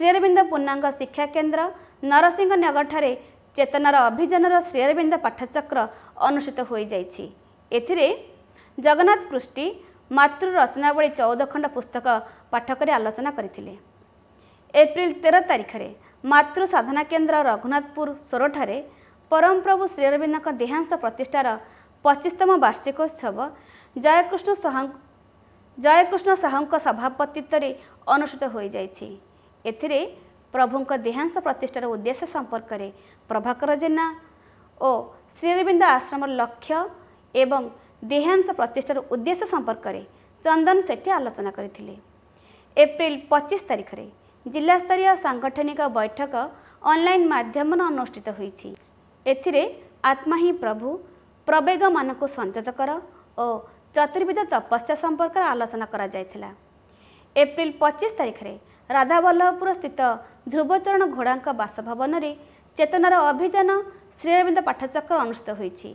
ଶ୍ରୀଅରବିନ୍ଦ ପୂର୍ଣ୍ଣାଙ୍ଗ ଶିକ୍ଷା କେନ୍ଦ୍ର ନରସିଂହନଗରଠାରେ ଚେତନାର ଅଭିଯାନର ଶ୍ରୀଅରବିନ୍ଦ ପାଠଚକ୍ର ଅନୁଷ୍ଠିତ ହୋଇଯାଇଛି। ଏଥିରେ ଜଗନ୍ନାଥ ପୃଷ୍ଟି ମାତୃ ରଚନାବଳୀ ଚଉଦ ଖଣ୍ଡ ପୁସ୍ତକ ପାଠ କରି ଆଲୋଚନା କରିଥିଲେ। ଏପ୍ରିଲ ତେର ତାରିଖରେ ମାତୃ ସାଧନା କେନ୍ଦ୍ର ରଘୁନାଥପୁର ସୋରଠାରେ ପରମପ୍ରଭୁ ଶ୍ରୀଅରବିନ୍ଦଙ୍କ ଦେହାଂଶ ପ୍ରତିଷ୍ଠାର ପଚିଶତମ ବାର୍ଷିକୋତ୍ସବ ଜୟକୃଷ୍ଣ ସାହୁ ଜୟକୃଷ୍ଣ ସାହୁଙ୍କ ସଭାପତିତ୍ୱରେ ଅନୁଷ୍ଠିତ ହୋଇଯାଇଛି। ଏଥିରେ ପ୍ରଭୁଙ୍କ ଦେହାଂଶ ପ୍ରତିଷ୍ଠାର ଉଦ୍ଦେଶ୍ୟ ସମ୍ପର୍କରେ ପ୍ରଭାକର ଜେନା ଓ ଶ୍ରୀଅରବିନ୍ଦ ଆଶ୍ରମର ଲକ୍ଷ୍ୟ ଏବଂ ଦେହାଂଶ ପ୍ରତିଷ୍ଠାର ଉଦ୍ଦେଶ୍ୟ ସମ୍ପର୍କରେ ଚନ୍ଦନ ସେଠୀ ଆଲୋଚନା କରିଥିଲେ। ଏପ୍ରିଲ ପଚିଶ ତାରିଖରେ ଜିଲ୍ଲାସ୍ତରୀୟ ସାଂଗଠନିକ ବୈଠକ ଅନଲାଇନ୍ ମାଧ୍ୟମରେ ଅନୁଷ୍ଠିତ ହୋଇଛି। ଏଥିରେ ଆତ୍ମା ହିଁ ପ୍ରଭୁ ପ୍ରବେଗମାନଙ୍କୁ ସଂଯତ କର ଓ ଚତୁର୍ବିଧ ତପସ୍ୟା ସମ୍ପର୍କରେ ଆଲୋଚନା କରାଯାଇଥିଲା। ଏପ୍ରିଲ ପଚିଶ ତାରିଖରେ ରାଧାବଲ୍ଲଭପୁର ସ୍ଥିତ ଧ୍ରୁବଚରଣ ଘୋଡ଼ାଙ୍କ ବାସଭବନରେ ଚେତନାର ଅଭିଯାନ ଶ୍ରୀଅରବିନ୍ଦ ପାଠଚକ୍ର ଅନୁଷ୍ଠିତ ହୋଇଛି।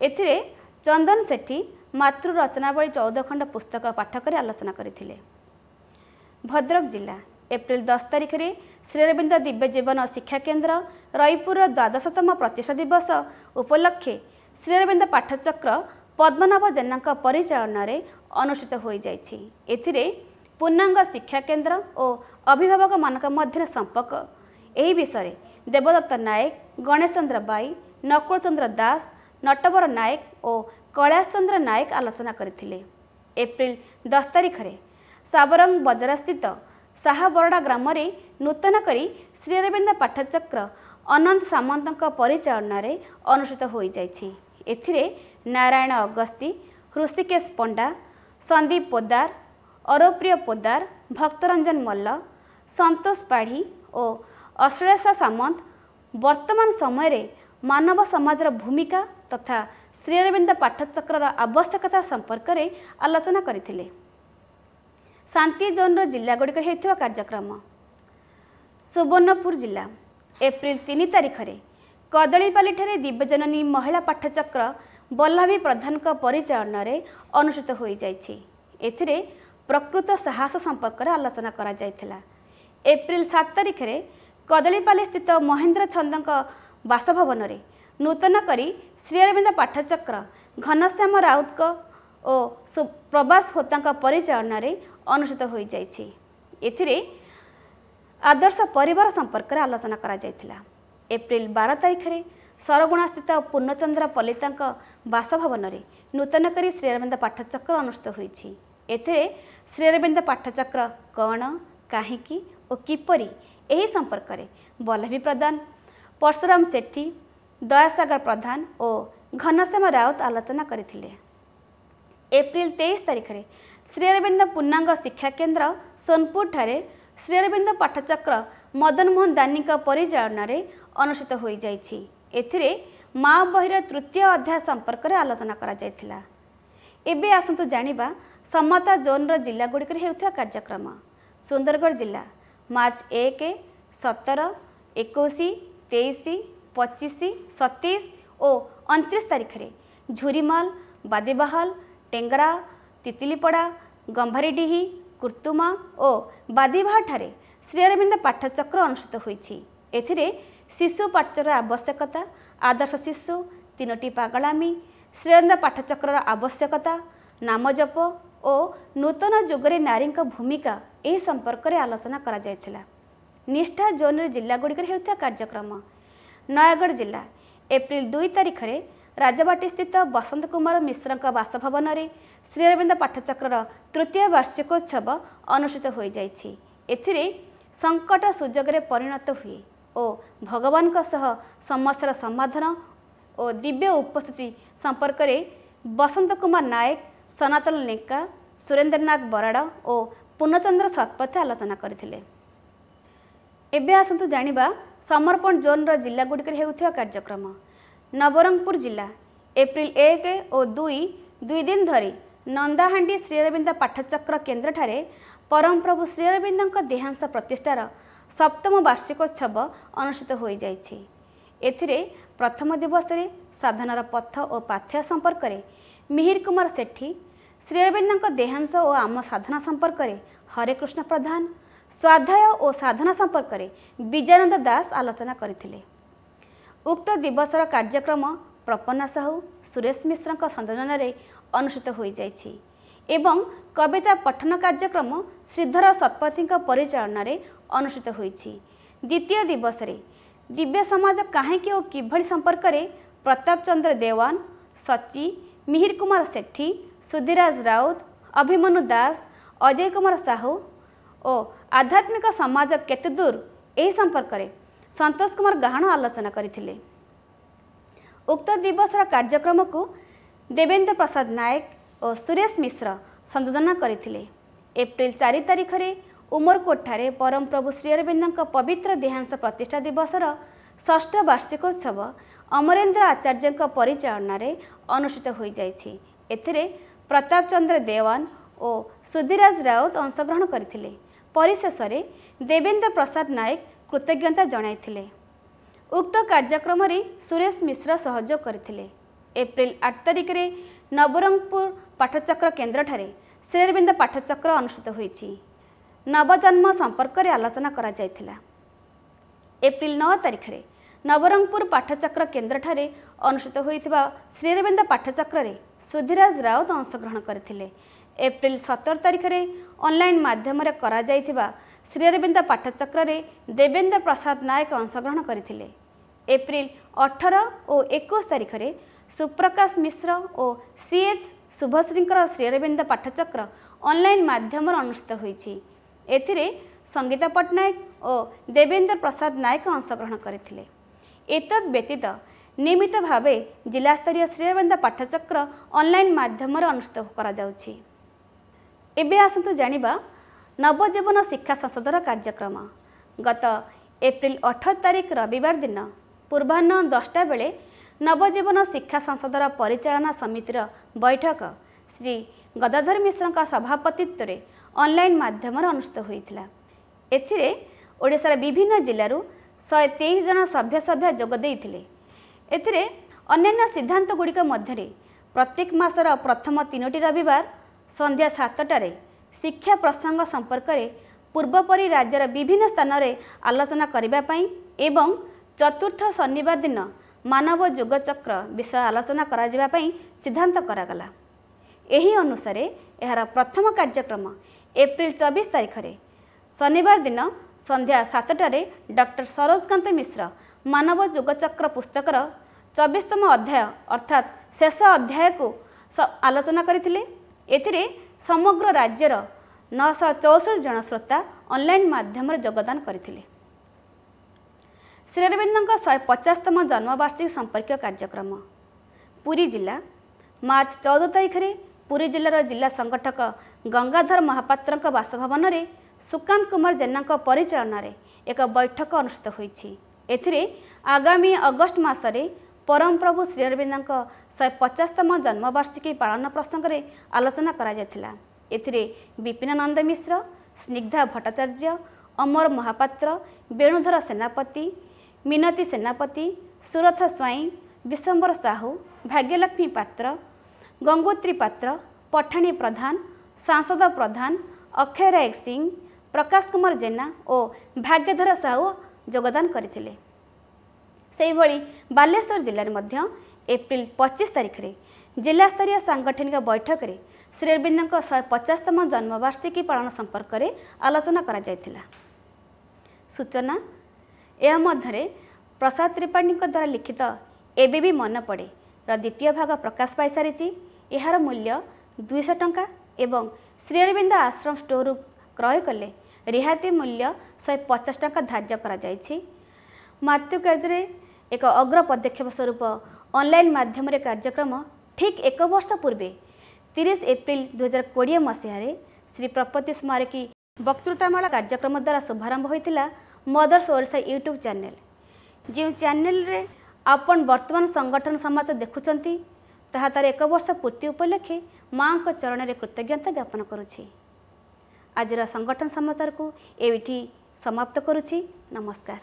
ଏଥିରେ ଚନ୍ଦନ ସେଠୀ ମାତୃ ରଚନାବଳୀ ଚଉଦ ଖଣ୍ଡ ପୁସ୍ତକ ପାଠ କରି ଆଲୋଚନା କରିଥିଲେ। ଭଦ୍ରକ ଜିଲ୍ଲା ଏପ୍ରିଲ ଦଶ ତାରିଖରେ ଶ୍ରୀଅରବିନ୍ଦ ଦିବ୍ୟ ଜୀବନ ଶିକ୍ଷା କେନ୍ଦ୍ର ରଇପୁରର ଦ୍ୱାଦଶତମ ପ୍ରତିଷ୍ଠା ଦିବସ ଉପଲକ୍ଷେ ଶ୍ରୀଅରବିନ୍ଦ ପାଠଚକ୍ର ପଦ୍ମନାଭ ଜେନାଙ୍କ ପରିଚାଳନାରେ ଅନୁଷ୍ଠିତ ହୋଇଯାଇଛି। ଏଥିରେ ପୂର୍ଣ୍ଣାଙ୍ଗ ଶିକ୍ଷା କେନ୍ଦ୍ର ଓ ଅଭିଭାବକମାନଙ୍କ ମଧ୍ୟରେ ସମ୍ପର୍କ। ଏହି ବିଷୟରେ ଦେବଦତ୍ତ ନାୟକ ଗଣେଶ ଚନ୍ଦ୍ର ବାଇ ନକୁଳ ଚନ୍ଦ୍ର ଦାସ ନଟବର ନାୟକ ଓ କୈଳାସ ଚନ୍ଦ୍ର ନାୟକ ଆଲୋଚନା କରିଥିଲେ। ଏପ୍ରିଲ ଦଶ ତାରିଖରେ ସାବରଙ୍ଗ ବଜାରସ୍ଥିତ ଶାହାବରଡ଼ା ଗ୍ରାମରେ ନୂତନ କରି ଶ୍ରୀଅରବିନ୍ଦ ପାଠଚକ୍ର ଅନନ୍ତ ସାମନ୍ତଙ୍କ ପରିଚାଳନାରେ ଅନୁଷ୍ଠିତ ହୋଇଯାଇଛି। ଏଥିରେ ନାରାୟଣ ଅଗସ୍ତି ହୃଷିକେଶ ପଣ୍ଡା ସନ୍ଦୀପ ପୋଦାର ଅରପ୍ରିୟ ପୋଦାର ଭକ୍ତରଞ୍ଜନ ମଲ୍ଲ ସନ୍ତୋଷ ପାଢ଼ୀ ଓ ଅଶ୍ଳେଷା ସାମନ୍ତ ବର୍ତ୍ତମାନ ସମୟରେ ମାନବ ସମାଜର ଭୂମିକା ତଥା ଶ୍ରୀଅରବିନ୍ଦ ପାଠଚକ୍ରର ଆବଶ୍ୟକତା ସମ୍ପର୍କରେ ଆଲୋଚନା କରିଥିଲେ। ଶାନ୍ତି ଜୋନ୍ର ଜିଲ୍ଲାଗୁଡ଼ିକରେ ହେଉଥିବା କାର୍ଯ୍ୟକ୍ରମ। ସୁବର୍ଣ୍ଣପୁର ଜିଲ୍ଲା ଏପ୍ରିଲ ତିନି ତାରିଖରେ କଦଳୀପାଲିଠାରେ ଦିବ୍ୟଜନନୀ ମହିଳା ପାଠଚକ୍ର ବଲ୍ଲଭୀ ପ୍ରଧାନଙ୍କ ପରିଚାଳନାରେ ଅନୁଷ୍ଠିତ ହୋଇଯାଇଛି। ଏଥିରେ ପ୍ରକୃତ ସାହସ ସମ୍ପର୍କରେ ଆଲୋଚନା କରାଯାଇଥିଲା। ଏପ୍ରିଲ ସାତ ତାରିଖରେ କଦଳୀପାଲି ସ୍ଥିତ ମହେନ୍ଦ୍ର ଛନ୍ଦଙ୍କ ବାସଭବନରେ ନୂତନ କରି ଶ୍ରୀଅରବିନ୍ଦ ପାଠଚକ୍ର ଘନଶ୍ୟାମ ରାଉତଙ୍କ ଓ ପ୍ରବାସ ହୋତାଙ୍କ ପରିଚାଳନାରେ ଅନୁଷ୍ଠିତ ହୋଇଯାଇଛି। ଏଥିରେ ଆଦର୍ଶ ପରିବାର ସମ୍ପର୍କରେ ଆଲୋଚନା କରାଯାଇଥିଲା। ଏପ୍ରିଲ ବାର ତାରିଖରେ ସରଗୁଣାସ୍ଥିତ ପୂର୍ଣ୍ଣଚନ୍ଦ୍ର ପଲିତାଙ୍କ ବାସଭବନରେ ନୂତନ କରି ଶ୍ରୀଅରବିନ୍ଦ ପାଠଚକ୍ର ଅନୁଷ୍ଠିତ ହୋଇଛି। ଏଥିରେ ଶ୍ରୀଅରବିନ୍ଦ ପାଠଚକ୍ର କ'ଣ କାହିଁକି ଓ କିପରି ଏହି ସମ୍ପର୍କରେ ବଲ୍ଲଭୀ ପ୍ରଧାନ ପରଶୁରାମ ସେଠୀ ଦୟାସାଗର ପ୍ରଧାନ ଓ ଘନଶ୍ୟାମ ରାଉତ ଆଲୋଚନା କରିଥିଲେ। ଏପ୍ରିଲ ତେଇଶ ତାରିଖରେ ଶ୍ରୀଅରବିନ୍ଦ ପୂର୍ଣ୍ଣାଙ୍ଗ ଶିକ୍ଷା କେନ୍ଦ୍ର ସୋନପୁରଠାରେ ଶ୍ରୀଅରବିନ୍ଦ ପାଠଚକ୍ର ମଦନମୋହନ ଦାନୀଙ୍କ ପରିଚାଳନାରେ ଅନୁଷ୍ଠିତ ହୋଇଯାଇଛି। ଏଥିରେ ମା ବହିର ତୃତୀୟ ଅଧ୍ୟାୟ ସମ୍ପର୍କରେ ଆଲୋଚନା କରାଯାଇଥିଲା। ଏବେ ଆସନ୍ତୁ ଜାଣିବା ସମତା ଜୋନ୍ର ଜିଲ୍ଲାଗୁଡ଼ିକରେ ହେଉଥିବା କାର୍ଯ୍ୟକ୍ରମ। ସୁନ୍ଦରଗଡ଼ ଜିଲ୍ଲା ମାର୍ଚ୍ଚ ଏକ ସତର ଏକୋଇଶ ତେଇଶ ପଚିଶ ସତେଇଶ ଓ ଅଣତିରିଶ ତାରିଖରେ ଝୁରିମାଲ ବାଦିବାହଲ ଟେଙ୍ଗରା ତିତିଲିପଡ଼ା ଗମ୍ଭାରୀଡିହି କୁର୍ତ୍ତୁମା ଓ ବାଦିବାହାଠାରେ ଶ୍ରୀଅରବିନ୍ଦ ପାଠଚକ୍ର ଅନୁଷ୍ଠିତ ହୋଇଛି। ଏଥିରେ ଶିଶୁ ପାଠଚର ଆବଶ୍ୟକତା ଆଦର୍ଶ ଶିଶୁ ତିନୋଟି ପାଗଳାମୀ ଶ୍ରୀଅରବିନ୍ଦ ପାଠଚକ୍ରର ଆବଶ୍ୟକତା ନାମଜପ ଓ ନୂତନ ଯୁଗରେ ନାରୀଙ୍କ ଭୂମିକା ଏହି ସମ୍ପର୍କରେ ଆଲୋଚନା କରାଯାଇଥିଲା। ନିଷ୍ଠା ଜୋନ୍ରେ ଜିଲ୍ଲାଗୁଡ଼ିକରେ ହେଉଥିବା କାର୍ଯ୍ୟକ୍ରମ। ନୟାଗଡ଼ ଜିଲ୍ଲା ଏପ୍ରିଲ ଦୁଇ ତାରିଖରେ ରାଜବାଟୀସ୍ଥିତ ବସନ୍ତ କୁମାର ମିଶ୍ରଙ୍କ ବାସଭବନରେ ଶ୍ରୀଅରବିନ୍ଦ ପାଠଚକ୍ରର ତୃତୀୟ ବାର୍ଷିକୋତ୍ସବ ଅନୁଷ୍ଠିତ ହୋଇଯାଇଛି। ଏଥିରେ ସଙ୍କଟ ସୁଯୋଗରେ ପରିଣତ ହୁଏ ଓ ଭଗବାନଙ୍କ ସହ ସମସ୍ୟାର ସମାଧାନ ଓ ଦିବ୍ୟ ଉପସ୍ଥିତି ସମ୍ପର୍କରେ ବସନ୍ତ କୁମାର ନାୟକ ସନାତନ ଲେଙ୍କା ସୁରେନ୍ଦ୍ରନାଥ ବରାଡ଼ ଓ ପୂର୍ଣ୍ଣଚନ୍ଦ୍ର ଶତପଥୀ ଆଲୋଚନା କରିଥିଲେ। ଏବେ ଆସନ୍ତୁ ଜାଣିବା ସମର୍ପଣ ଜୋନ୍ର ଜିଲ୍ଲାଗୁଡ଼ିକରେ ହେଉଥିବା କାର୍ଯ୍ୟକ୍ରମ। ନବରଙ୍ଗପୁର ଜିଲ୍ଲା ଏପ୍ରିଲ ଏକ ଓ ଦୁଇ ଦୁଇ ଦିନ ଧରି ନନ୍ଦାହାଣ୍ଡି ଶ୍ରୀଅରବିନ୍ଦ ପାଠଚକ୍ର କେନ୍ଦ୍ରଠାରେ ପରମପ୍ରଭୁ ଶ୍ରୀଅରବିନ୍ଦଙ୍କ ଦେହାଂଶ ପ୍ରତିଷ୍ଠାର ସପ୍ତମ ବାର୍ଷିକୋତ୍ସବ ଅନୁଷ୍ଠିତ ହୋଇଯାଇଛି। ଏଥିରେ ପ୍ରଥମ ଦିବସରେ ସାଧନାର ପଥ ଓ ପାଥ୍ୟ ସମ୍ପର୍କରେ ମିହିର କୁମାର ସେଠୀ ଶ୍ରୀଅରବିନ୍ଦଙ୍କ ଦେହାଂଶ ଓ ଆମ ସାଧନା ସମ୍ପର୍କରେ ହରେକୃଷ୍ଣ ପ୍ରଧାନ ସ୍ୱାଧ୍ୟାୟ ଓ ସାଧନା ସମ୍ପର୍କରେ ବିଜୟାନନ୍ଦ ଦାସ ଆଲୋଚନା କରିଥିଲେ। ଉକ୍ତ ଦିବସର କାର୍ଯ୍ୟକ୍ରମ ପ୍ରପନ୍ନା ସାହୁ ସୁରେଶ ମିଶ୍ରଙ୍କ ସଂଯୋଜନାରେ ଅନୁଷ୍ଠିତ ହୋଇଯାଇଛି ଏବଂ କବିତା ପଠନ କାର୍ଯ୍ୟକ୍ରମ ଶ୍ରୀଧର ଶତପଥୀଙ୍କ ପରିଚାଳନାରେ ଅନୁଷ୍ଠିତ ହୋଇଛି। ଦ୍ୱିତୀୟ ଦିବସରେ ଦିବ୍ୟ ସମାଜ କାହିଁକି ଓ କିଭଳି ସମ୍ପର୍କରେ ପ୍ରତାପ ଚନ୍ଦ୍ର ଦେୱାନ ସଚି ମିହିର କୁମାର ସେଠୀ ସୁଧିରାଜ ରାଉତ ଅଭିମନ୍ୟୁ ଦାସ ଅଜୟ କୁମାର ସାହୁ ଓ ଆଧ୍ୟାତ୍ମିକ ସମାଜ କେତେ ଦୂର ଏହି ସମ୍ପର୍କରେ ସନ୍ତୋଷ କୁମାର ଗାହାଣ ଆଲୋଚନା କରିଥିଲେ। ଉକ୍ତ ଦିବସର କାର୍ଯ୍ୟକ୍ରମକୁ ଦେବେନ୍ଦ୍ର ପ୍ରସାଦ ନାୟକ ଓ ସୁରେଶ ମିଶ୍ର ସଂଯୋଜନା କରିଥିଲେ। ଏପ୍ରିଲ ଚାରି ତାରିଖରେ ଉମରକୋଟଠାରେ ପରମପ୍ରଭୁ ଶ୍ରୀଅରବିନ୍ଦଙ୍କ ପବିତ୍ର ଦେହାଂଶ ପ୍ରତିଷ୍ଠା ଦିବସର ଷଷ୍ଠ ବାର୍ଷିକୋତ୍ସବ ଅମରେନ୍ଦ୍ର ଆଚାର୍ଯ୍ୟଙ୍କ ପରିଚାଳନାରେ ଅନୁଷ୍ଠିତ ହୋଇଯାଇଛି। ଏଥିରେ ପ୍ରତାପ ଚନ୍ଦ୍ର ଦେୱାନ ଓ ସୁଧିରାଜ ରାଉତ ଅଂଶଗ୍ରହଣ କରିଥିଲେ। ପରିଶେଷରେ ଦେବେନ୍ଦ୍ର ପ୍ରସାଦ ନାୟକ କୃତଜ୍ଞତା ଜଣାଇଥିଲେ। ଉକ୍ତ କାର୍ଯ୍ୟକ୍ରମରେ ସୁରେଶ ମିଶ୍ର ସହଯୋଗ କରିଥିଲେ। ଏପ୍ରିଲ ଆଠ ତାରିଖରେ ନବରଙ୍ଗପୁର ପାଠଚକ୍ର କେନ୍ଦ୍ରଠାରେ ଶ୍ରୀଅରବିନ୍ଦ ପାଠଚକ୍ର ଅନୁଷ୍ଠିତ ହୋଇଛି। ନବଜନ୍ମ ସମ୍ପର୍କରେ ଆଲୋଚନା କରାଯାଇଥିଲା। ଏପ୍ରିଲ ନଅ ତାରିଖରେ ନବରଙ୍ଗପୁର ପାଠଚକ୍ର କେନ୍ଦ୍ରଠାରେ ଅନୁଷ୍ଠିତ ହୋଇଥିବା ଶ୍ରୀଅରବିନ୍ଦ ପାଠଚକ୍ରରେ ସୁଧିରାଜ ରାଉତ ଅଂଶଗ୍ରହଣ କରିଥିଲେ। ଏପ୍ରିଲ ସତର ତାରିଖରେ ଅନଲାଇନ୍ ମାଧ୍ୟମରେ କରାଯାଇଥିବା ଶ୍ରୀଅରବିନ୍ଦ ପାଠଚକ୍ରରେ ଦେବେନ୍ଦ୍ର ପ୍ରସାଦ ନାୟକ ଅଂଶଗ୍ରହଣ କରିଥିଲେ। ଏପ୍ରିଲ ଅଠର ଓ ଏକୋଇଶ ତାରିଖରେ ସୁପ୍ରକାଶ ମିଶ୍ର ଓ ସିଏଚ୍ ଶୁଭଶ୍ରୀଙ୍କର ଶ୍ରୀଅରବିନ୍ଦ ପାଠଚକ୍ର ଅନଲାଇନ୍ ମାଧ୍ୟମରେ ଅନୁଷ୍ଠିତ ହୋଇଛି। ଏଥିରେ ସଙ୍ଗୀତା ପଟ୍ଟନାୟକ ଓ ଦେବେନ୍ଦ୍ର ପ୍ରସାଦ ନାୟକ ଅଂଶଗ୍ରହଣ କରିଥିଲେ। ଏତଦ୍ ବ୍ୟତୀତ ନିୟମିତ ଭାବେ ଜିଲ୍ଲାସ୍ତରୀୟ ଶ୍ରୀଅରବିନ୍ଦ ପାଠଚକ୍ର ଅନଲାଇନ୍ ମାଧ୍ୟମରେ ଅନୁଷ୍ଠିତ କରାଯାଉଛି। ଏବେ ଆସନ୍ତୁ ଜାଣିବା ନବଜୀବନ ଶିକ୍ଷା ସଂସଦର କାର୍ଯ୍ୟକ୍ରମ। ଗତ ଏପ୍ରିଲ ଅଠର ତାରିଖ ରବିବାର ଦିନ ପୂର୍ବାହ୍ନ ଦଶଟା ବେଳେ ନବଜୀବନ ଶିକ୍ଷା ସଂସଦର ପରିଚାଳନା ସମିତିର ବୈଠକ ଶ୍ରୀ ଗଦାଧର ମିଶ୍ରଙ୍କ ସଭାପତିତ୍ୱରେ ଅନଲାଇନ୍ ମାଧ୍ୟମରେ ଅନୁଷ୍ଠିତ ହୋଇଥିଲା। ଏଥିରେ ଓଡ଼ିଶାର ବିଭିନ୍ନ ଜିଲ୍ଲାରୁ ଶହେ ତେଇଶ ଜଣ ସଭ୍ୟ ସଭ୍ୟା ଯୋଗ ଦେଇଥିଲେ। ଏଥିରେ ଅନ୍ୟାନ୍ୟ ସିଦ୍ଧାନ୍ତ ଗୁଡ଼ିକ ମଧ୍ୟରେ ପ୍ରତ୍ୟେକ ମାସର ପ୍ରଥମ ତିନୋଟି ରବିବାର ସନ୍ଧ୍ୟା ସାତଟାରେ ଶିକ୍ଷା ପ୍ରସଙ୍ଗ ସମ୍ପର୍କରେ ପୂର୍ବପରି ରାଜ୍ୟର ବିଭିନ୍ନ ସ୍ଥାନରେ ଆଲୋଚନା କରିବା ପାଇଁ ଏବଂ ଚତୁର୍ଥ ଶନିବାର ଦିନ ମାନବ ଯୋଗଚକ୍ର ବିଷୟ ଆଲୋଚନା କରାଯିବା ପାଇଁ ସିଦ୍ଧାନ୍ତ କରାଗଲା। ଏହି ଅନୁସାରେ ଏହାର ପ୍ରଥମ କାର୍ଯ୍ୟକ୍ରମ ଏପ୍ରିଲ ଚବିଶ ତାରିଖରେ। ଶନିବାର ଦିନ ସନ୍ଧ୍ୟା ସାତଟାରେ ଡକ୍ଟର ସରୋଜକାନ୍ତ ମିଶ୍ର ମାନବ ଯୋଗଚକ୍ର ପୁସ୍ତକର ଚବିଶତମ ଅଧ୍ୟାୟ ଅର୍ଥାତ୍ ଶେଷ ଅଧ୍ୟାୟକୁ ଆଲୋଚନା କରିଥିଲେ। ଏଥିରେ ସମଗ୍ର ରାଜ୍ୟର ନଅଶହ ଚଉଷଠି ଜଣ ଶ୍ରୋତା ଅନଲାଇନ୍ ମାଧ୍ୟମରେ ଯୋଗଦାନ କରିଥିଲେ। ଶ୍ରୀଅରବିନ୍ଦଙ୍କ ଶହେ ପଚାଶତମ ଜନ୍ମବାର୍ଷିକୀ ସମ୍ପର୍କୀୟ କାର୍ଯ୍ୟକ୍ରମ। ପୁରୀ ଜିଲ୍ଲା ମାର୍ଚ୍ଚ ଚଉଦ ତାରିଖରେ ପୁରୀ ଜିଲ୍ଲାର ଜିଲ୍ଲା ସଂଗଠକ ଗଙ୍ଗାଧର ମହାପାତ୍ରଙ୍କ ବାସଭବନରେ ସୁକାନ୍ତ କୁମାର ଜେନାଙ୍କ ପରିଚାଳନାରେ ଏକ ବୈଠକ ଅନୁଷ୍ଠିତ ହୋଇଛି। ଏଥିରେ ଆଗାମୀ ଅଗଷ୍ଟ ମାସରେ ପରମପ୍ରଭୁ ଶ୍ରୀଅରବିନ୍ଦଙ୍କ ଶହେ ପଚାଶତମ ଜନ୍ମବାର୍ଷିକୀ ପାଳନ ପ୍ରସଙ୍ଗରେ ଆଲୋଚନା କରାଯାଇଥିଲା। ଏଥିରେ ବିପିନାନନ୍ଦ ମିଶ୍ର ସ୍ନିଗ୍ଧା ଭଟ୍ଟାଚାର୍ଯ୍ୟ ଅମର ମହାପାତ୍ର ବେଣୁଧର ସେନାପତି ମିନତୀ ସେନାପତି ସୁରଥ ସ୍ୱାଇଁ ବିଶ୍ୱମ୍ବର ସାହୁ ଭାଗ୍ୟଲକ୍ଷ୍ମୀ ପାତ୍ର ଗଙ୍ଗୋତ୍ରୀ ପାତ୍ର ପଠାଣୀ ପ୍ରଧାନ ସାଂସଦ ପ୍ରଧାନ ଅକ୍ଷୟ ରାୟ ସିଂ ପ୍ରକାଶ କୁମାର ଜେନା ଓ ଭାଗ୍ୟଧର ସାହୁ ଯୋଗଦାନ କରିଥିଲେ। ସେହିଭଳି ବାଲେଶ୍ୱର ଜିଲ୍ଲାରେ ମଧ୍ୟ ଏପ୍ରିଲ ପଚିଶ ତାରିଖରେ ଜିଲ୍ଲାସ୍ତରୀୟ ସାଂଗଠନିକ ବୈଠକରେ ଶ୍ରୀଅରବିନ୍ଦଙ୍କ ଶହେ ପଚାଶତମ ଜନ୍ମବାର୍ଷିକୀ ପାଳନ ସମ୍ପର୍କରେ ଆଲୋଚନା କରାଯାଇଥିଲା। ସୂଚନା ଏହା ମଧ୍ୟରେ ପ୍ରସାଦ ତ୍ରିପାଠୀଙ୍କ ଦ୍ୱାରା ଲିଖିତ ଏବେ ବି ମନେ ପଡ଼େର ଦ୍ୱିତୀୟ ଭାଗ ପ୍ରକାଶ ପାଇସାରିଛି। ଏହାର ମୂଲ୍ୟ ଦୁଇଶହ ଟଙ୍କା ଏବଂ ଶ୍ରୀଅରବିନ୍ଦ ଆଶ୍ରମ ଷ୍ଟୋରରୁ କ୍ରୟ କଲେ ରିହାତି ମୂଲ୍ୟ ଶହେ ପଚାଶ ଟଙ୍କା ଧାର୍ଯ୍ୟ କରାଯାଇଛି। ମାତୃକାର୍ଯ୍ୟରେ ଏକ ଅଗ୍ର ପଦକ୍ଷେପ ସ୍ୱରୂପ ଅନଲାଇନ୍ ମାଧ୍ୟମରେ କାର୍ଯ୍ୟକ୍ରମ ଠିକ୍ ଏକ ବର୍ଷ ପୂର୍ବେ ତିରିଶ ଏପ୍ରିଲ ଦୁଇହଜାର କୋଡ଼ିଏ ମସିହାରେ ଶ୍ରୀ ପ୍ରପତି ସ୍ମାରକୀ ବକ୍ତୃତାମାଳା କାର୍ଯ୍ୟକ୍ରମ ଦ୍ୱାରା ଶୁଭାରମ୍ଭ ହୋଇଥିଲା ମଦର୍ସ ଓଡ଼ିଶା ୟୁଟ୍ୟୁବ୍ ଚ୍ୟାନେଲ୍ ଯେଉଁ ଚ୍ୟାନେଲରେ ଆପଣ ବର୍ତ୍ତମାନ ସଂଗଠନ ସମାଜ ଦେଖୁଛନ୍ତି ତାହା ତା'ର ଏକ ବର୍ଷ ପୂର୍ତ୍ତି ଉପଲକ୍ଷେ ମାଆଙ୍କ ଚରଣରେ କୃତଜ୍ଞତା ଜ୍ଞାପନ କରୁଛି। ଆଜିର ସଂଗଠନ ସମାଚାରକୁ ଏଇଠି ସମାପ୍ତ କରୁଛି ନମସ୍କାର